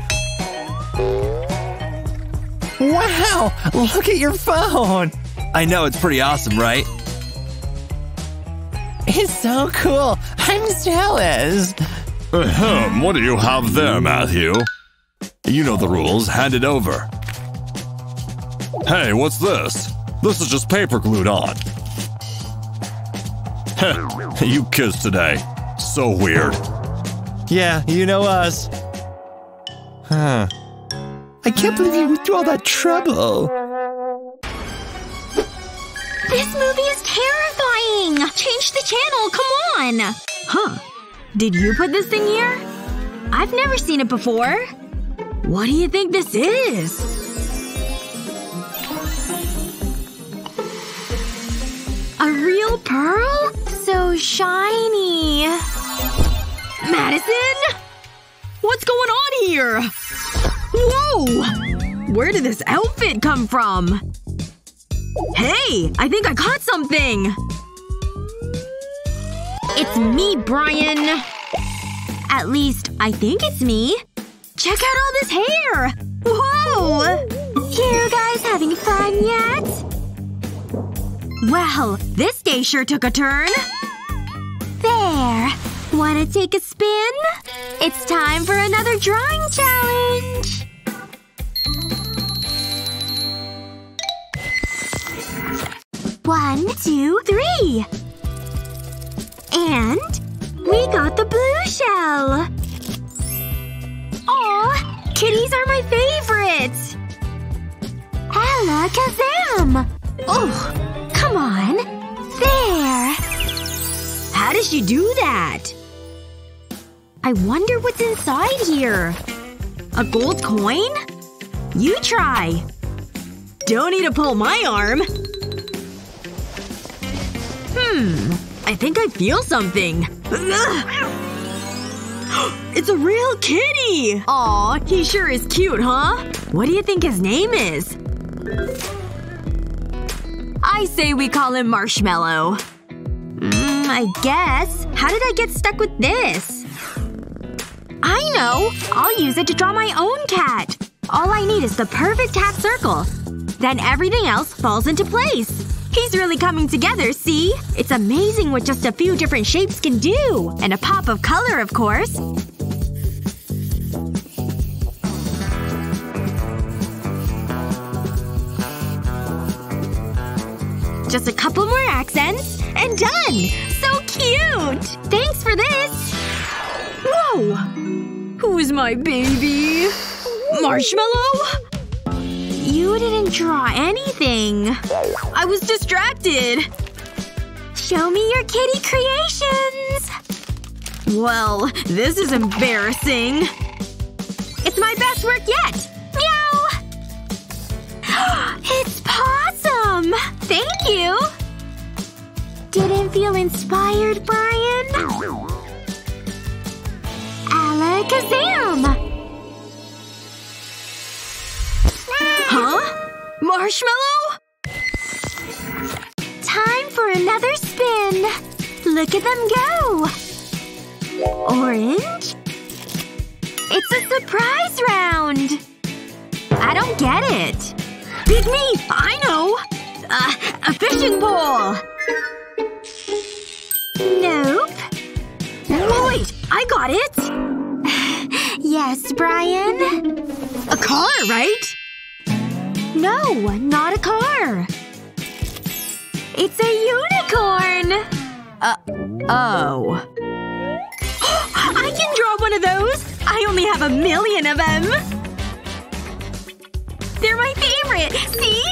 Wow, look at your phone. I know, it's pretty awesome, right? It's so cool. I'm jealous. Ahem, what do you have there, Matthew? You know the rules, hand it over. Hey, what's this? This is just paper glued on. Heh, you kissed today. So weird. Yeah, you know us. Huh. I can't believe you went through all that trouble. This movie is terrifying! Change the channel, come on! Huh. Did you put this thing here? I've never seen it before. What do you think this is? A real pearl? So shiny. Madison? What's going on here? Whoa! Where did this outfit come from? Hey! I think I caught something! It's me, Brian! At least, I think it's me. Check out all this hair! Whoa! You guys having fun yet? Well, this day sure took a turn. There. Wanna take a spin? It's time for another drawing challenge! One, two, three! And we got the blue shell! Aw! Kitties are my favorite! Alakazam! Oh, come on. There. How did she do that? I wonder what's inside here. A gold coin? You try. Don't need to pull my arm. Hmm. I think I feel something. It's a real kitty! Aw, he sure is cute, huh? What do you think his name is? I say we call him Marshmallow. Mm, I guess. How did I get stuck with this? I know! I'll use it to draw my own cat. All I need is the perfect half circle. Then everything else falls into place. He's really coming together, see? It's amazing what just a few different shapes can do. And a pop of color, of course. Just a couple more accents, and done! So cute! Thanks for this! Whoa! Who's my baby? Marshmallow? You didn't draw anything. I was distracted. Show me your kitty creations! Well, this is embarrassing. It's my best work yet! Meow! it's Possum! Thank you! Didn't feel inspired, Brian? Alakazam! Marshmallow? Time for another spin! Look at them go! Orange? It's a surprise round! I don't get it. Pick me! I know! Uh, a fishing pole! Nope. Wait! I got it! Yes, Brian? A car, right? No, not a car. It's a unicorn! Uh, oh. I can draw one of those! I only have a million of them! They're my favorite! See?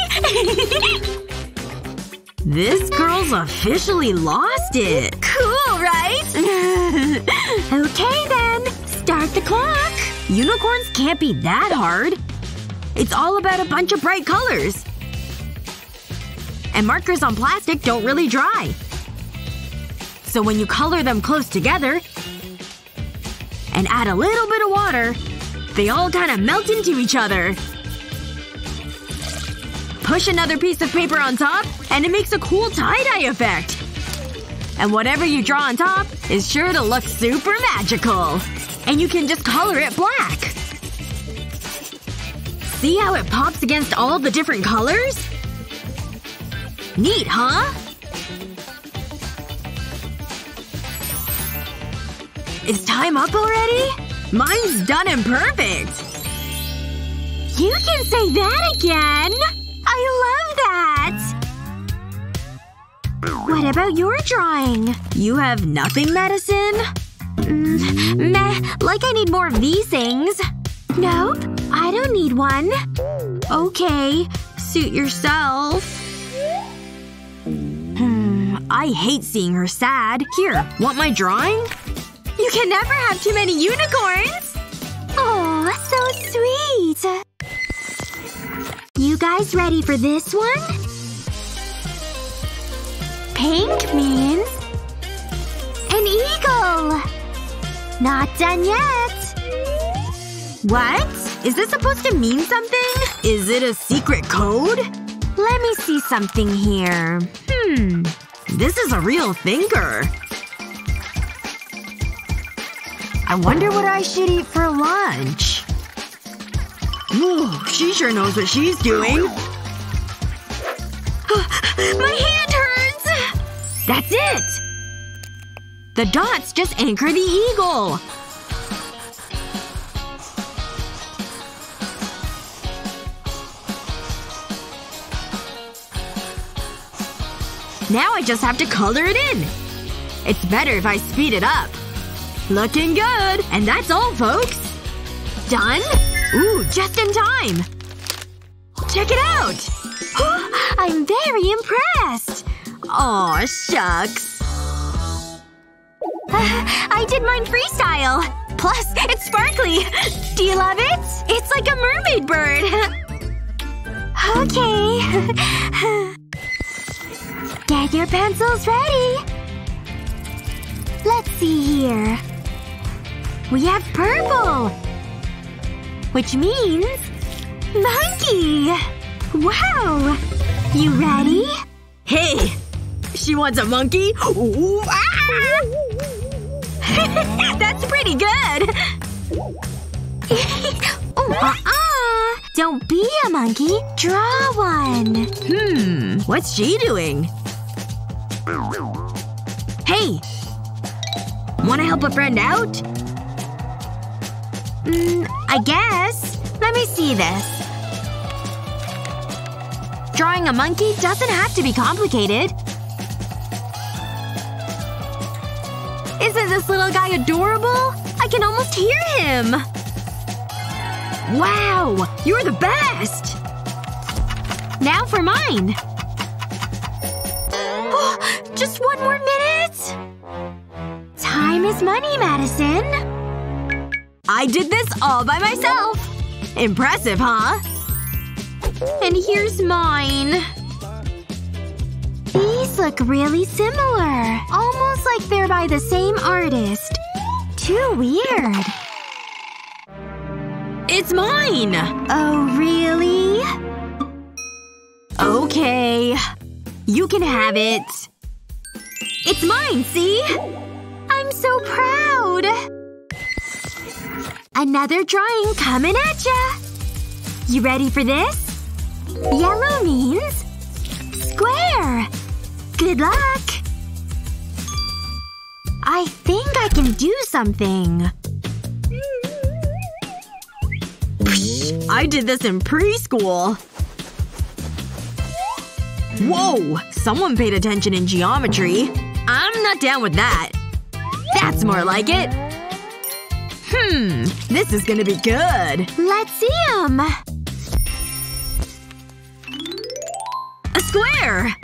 this girl's officially lost it. Cool, right? okay then. Start the clock. Unicorns can't be that hard. It's all about a bunch of bright colors. And markers on plastic don't really dry. So when you color them close together and add a little bit of water, they all kind of melt into each other. Push another piece of paper on top, and it makes a cool tie-dye effect. And whatever you draw on top is sure to look super magical. And you can just color it black. See how it pops against all the different colors? Neat, huh? Is time up already? Mine's done and perfect! You can say that again! I love that! What about your drawing? You have nothing, Madison? Mm, meh. Like I need more of these things. Nope. I don't need one. Okay. Suit yourself. Hmm. I hate seeing her sad. Here, want my drawing? You can never have too many unicorns! Oh, so sweet. You guys ready for this one? Pink means an eagle. Not done yet. What? Is this supposed to mean something? Is it a secret code? Let me see something here. Hmm. This is a real thinker. I wonder what I should eat for lunch. Ooh, she sure knows what she's doing. My hand hurts! That's it! The dots just anchor the eagle. Now I just have to color it in. It's better if I speed it up. Looking good. And that's all, folks. Done? Ooh, just in time. Check it out! I'm very impressed. Aw, shucks. I did mine freestyle. Plus, it's sparkly. Do you love it? It's like a mermaid bird. okay. Get your pencils ready. Let's see here. We have purple. Which means… monkey! Wow! You ready? Hey! She wants a monkey? Ooh, ah! That's pretty good! oh, uh-uh! Don't be a monkey. Draw one. Hmm. What's she doing? Hey! Wanna help a friend out? Mm, I guess. Let me see this. Drawing a monkey doesn't have to be complicated. Isn't this little guy adorable? I can almost hear him! Wow! You're the best! Now for mine! Time is money, Madison. I did this all by myself. Impressive, huh? And here's mine. These look really similar. Almost like they're by the same artist. Too weird. It's mine! Oh, really? Okay. You can have it. It's mine, see? I'm so proud! Another drawing coming at ya! You ready for this? Yellow means square. Good luck! I think I can do something. I did this in preschool. Whoa! Someone paid attention in geometry. I'm not down with that. That's more like it. Hmm. This is gonna be good. Let's see them. A square!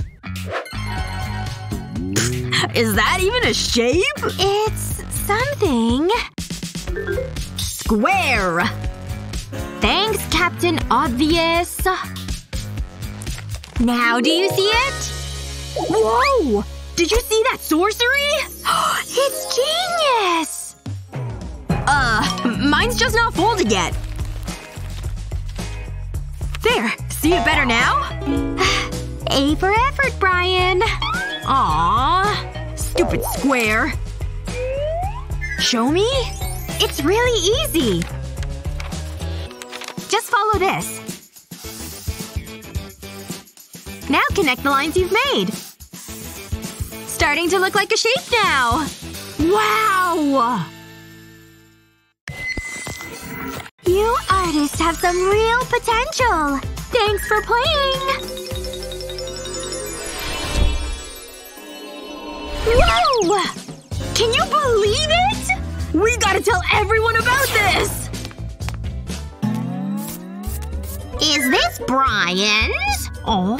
Is that even a shape? It's something. Square! Thanks, Captain Obvious. Now do you see it? Whoa! Did you see that sorcery? it's genius! Uh, mine's just not folded yet. There. See it better now? A for effort, Brian. Aww. Stupid square. Show me? It's really easy. Just follow this. Now connect the lines you've made. Starting to look like a shape now. Wow! You artists have some real potential. Thanks for playing! Whoa! Can you believe it? We gotta tell everyone about this! Is this Brian's? Oh!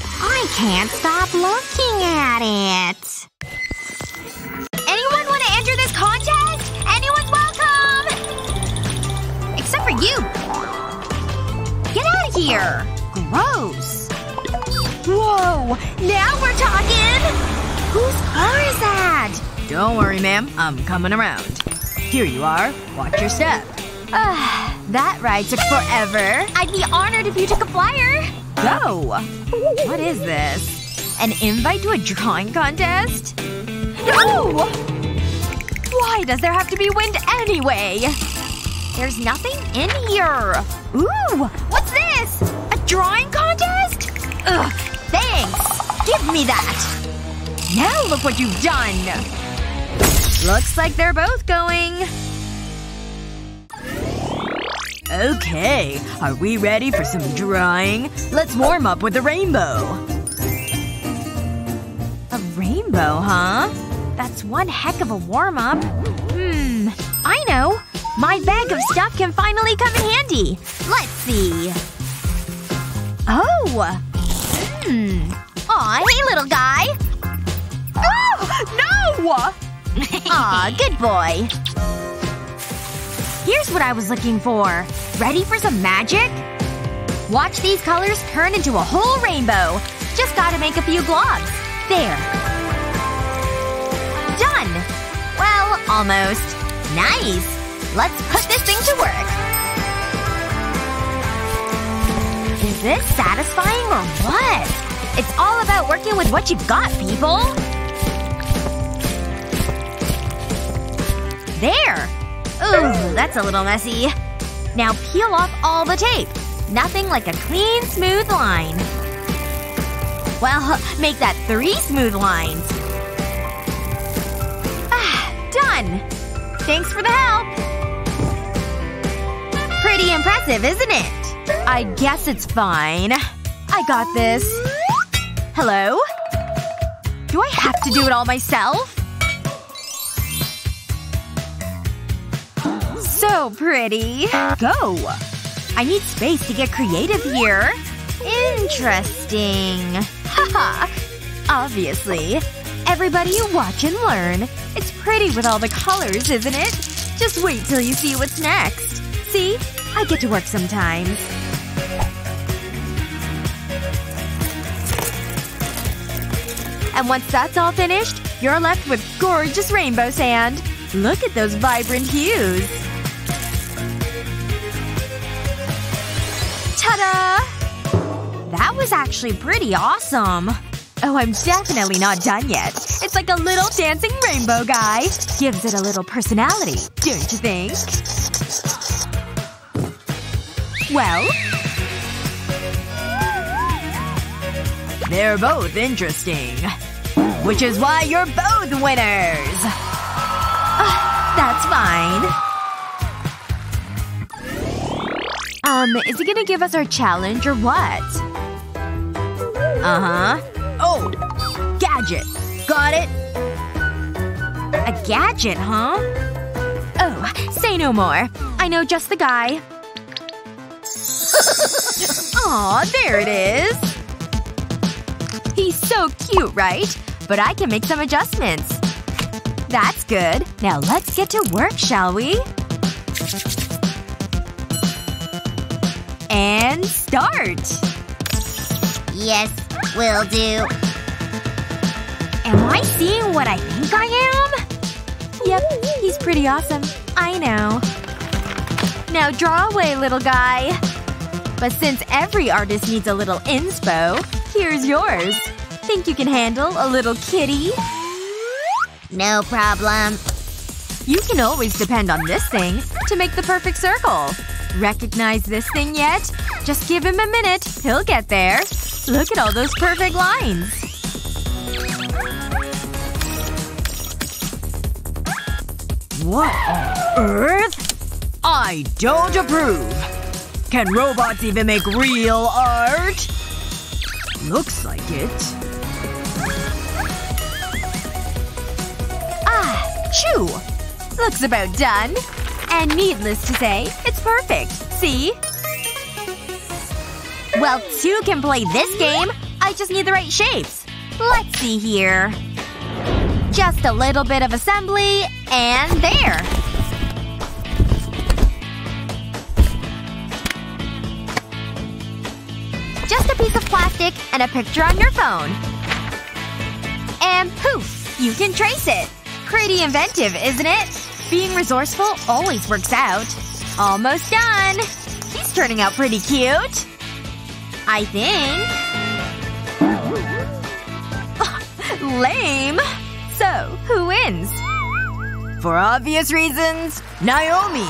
I can't stop looking at it. Anyone want to enter this contest? Anyone's welcome! Except for you. Get out of here! Gross. Whoa! Now we're talking! Whose car is that? Don't worry, ma'am. I'm coming around. Here you are. Watch your step. That ride took forever. I'd be honored if you took a flyer. Go! What is this? An invite to a drawing contest? No! Why does there have to be wind anyway? There's nothing in here. Ooh! What's this? A drawing contest? Ugh. Thanks. Give me that. Now look what you've done. Looks like they're both going. Okay. Are we ready for some drawing? Let's warm up with a rainbow. A rainbow, huh? That's one heck of a warm-up. Hmm. I know! My bag of stuff can finally come in handy. Let's see. Oh! Hmm. Aw, hey little guy! Oh! No! Aw, good boy. Here's what I was looking for. Ready for some magic? Watch these colors turn into a whole rainbow. Just gotta make a few globs. There. Done! Well, almost. Nice. Let's put this thing to work. Is this satisfying or what? It's all about working with what you've got, people. There! Ooh, that's a little messy. Now peel off all the tape. Nothing like a clean, smooth line. Well, make that three smooth lines. Ah, done! Thanks for the help. Pretty impressive, isn't it? I guess it's fine. I got this. Hello? Do I have to do it all myself? So pretty. Go! I need space to get creative here. Interesting. Haha. Obviously. Everybody watch and learn. It's pretty with all the colors, isn't it? Just wait till you see what's next. See? I get to work sometimes. And once that's all finished, you're left with gorgeous rainbow sand. Look at those vibrant hues. Ta-da! That was actually pretty awesome. Oh, I'm definitely not done yet. It's like a little dancing rainbow guy. Gives it a little personality, don't you think? Well? They're both interesting. Which is why you're both winners! Uh, that's fine. Um, is he gonna give us our challenge or what? Uh-huh. Oh! Gadget! Got it? A gadget, huh? Oh, say no more. I know just the guy. Aw, there it is. He's so cute, right? But I can make some adjustments. That's good. Now let's get to work, shall we? And start! Yes, will do. Am I seeing what I think I am? Yep, he's pretty awesome. I know. Now draw away, little guy. But since every artist needs a little inspo, here's yours. Think you can handle a little kitty? No problem. You can always depend on this thing to make the perfect circle. Recognize this thing yet? Just give him a minute. He'll get there. Look at all those perfect lines. What on earth? I don't approve. Can robots even make real art? Looks like it. Ah, chew! Looks about done. And needless to say, it's perfect. See? Well, two can play this game. I just need the right shapes. Let's see here. Just a little bit of assembly, and there. Just a piece of plastic and a picture on your phone. And poof! You can trace it. Pretty inventive, isn't it? Being resourceful always works out. Almost done. He's turning out pretty cute. I think. Lame. So, who wins? For obvious reasons, Naomi.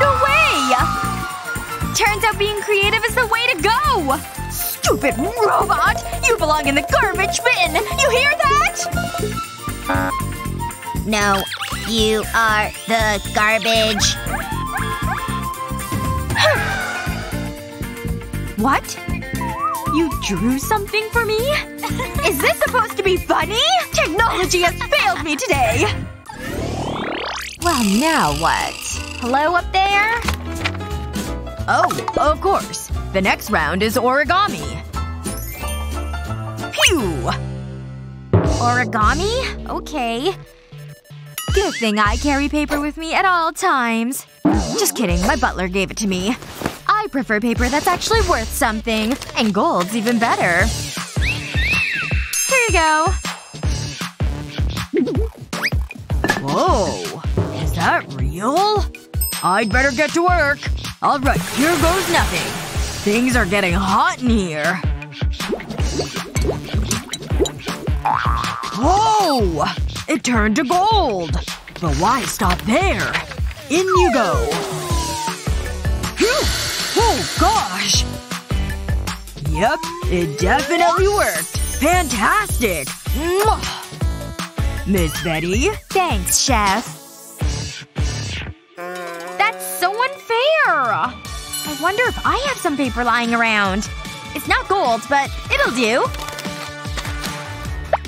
No way! Turns out being creative is the way to go! Stupid robot! You belong in the garbage bin! You hear that? No. You are the garbage. What? You drew something for me? Is this supposed to be funny? Technology has failed me today! Well, now what? Hello up there? Oh, of course. The next round is origami. Phew! Origami? Okay. Good thing I carry paper with me at all times. Just kidding, my butler gave it to me. I prefer paper that's actually worth something. And gold's even better. Here you go. Whoa. Is that real? I'd better get to work. Alright, here goes nothing. Things are getting hot in here. Whoa! It turned to gold. But why stop there? In you go. Oh gosh! Yep, it definitely worked. Fantastic! Mwah! Miss Betty? Thanks, Chef. That's so unfair! I wonder if I have some paper lying around. It's not gold, but it'll do.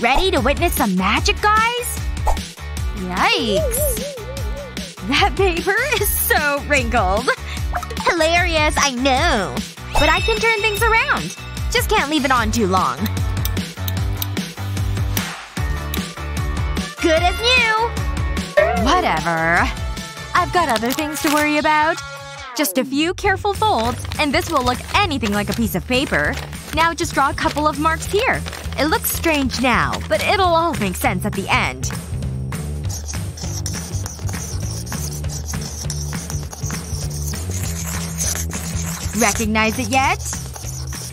Ready to witness some magic, guys? Yikes. That paper is so wrinkled. Hilarious, I know. But I can turn things around. Just can't leave it on too long. Good as new! Whatever. I've got other things to worry about. Just a few careful folds, and this will look anything like a piece of paper. Now just draw a couple of marks here. It looks strange now, but it'll all make sense at the end. Recognize it yet?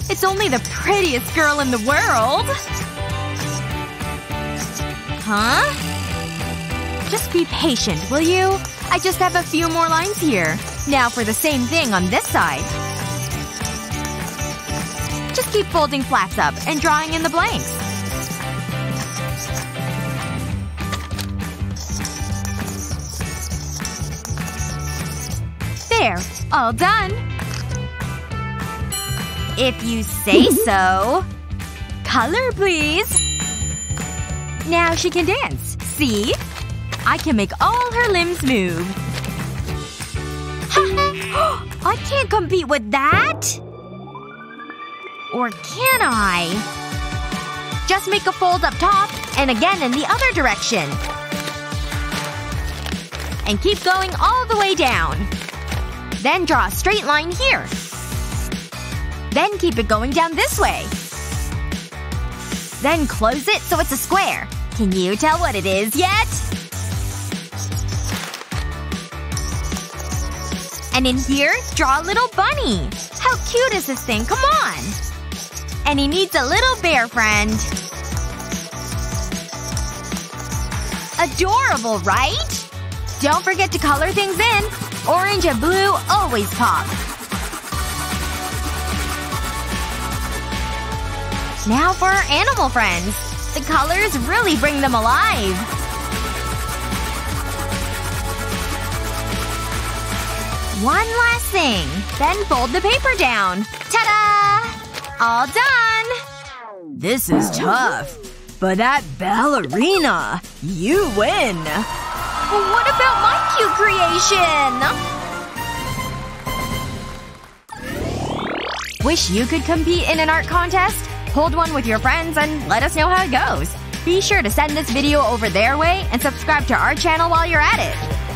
It's only the prettiest girl in the world! Huh? Just be patient, will you? I just have a few more lines here. Now for the same thing on this side. Just keep folding flats up and drawing in the blanks. There. All done. If you say so. Color, please. Now she can dance. See? I can make all her limbs move. I can't compete with that! Or can I? Just make a fold up top, and again in the other direction. And keep going all the way down. Then draw a straight line here. Then keep it going down this way. Then close it so it's a square. Can you tell what it is yet? And in here, draw a little bunny. How cute is this thing? Come on! And he needs a little bear friend. Adorable, right? Don't forget to color things in. Orange and blue always pop. Now for our animal friends. The colors really bring them alive. One last thing. Then fold the paper down. Ta-da! All done! This is tough. But that ballerina, you win! What about my cute creation? Wish you could compete in an art contest? Hold one with your friends and let us know how it goes. Be sure to send this video over their way and subscribe to our channel while you're at it.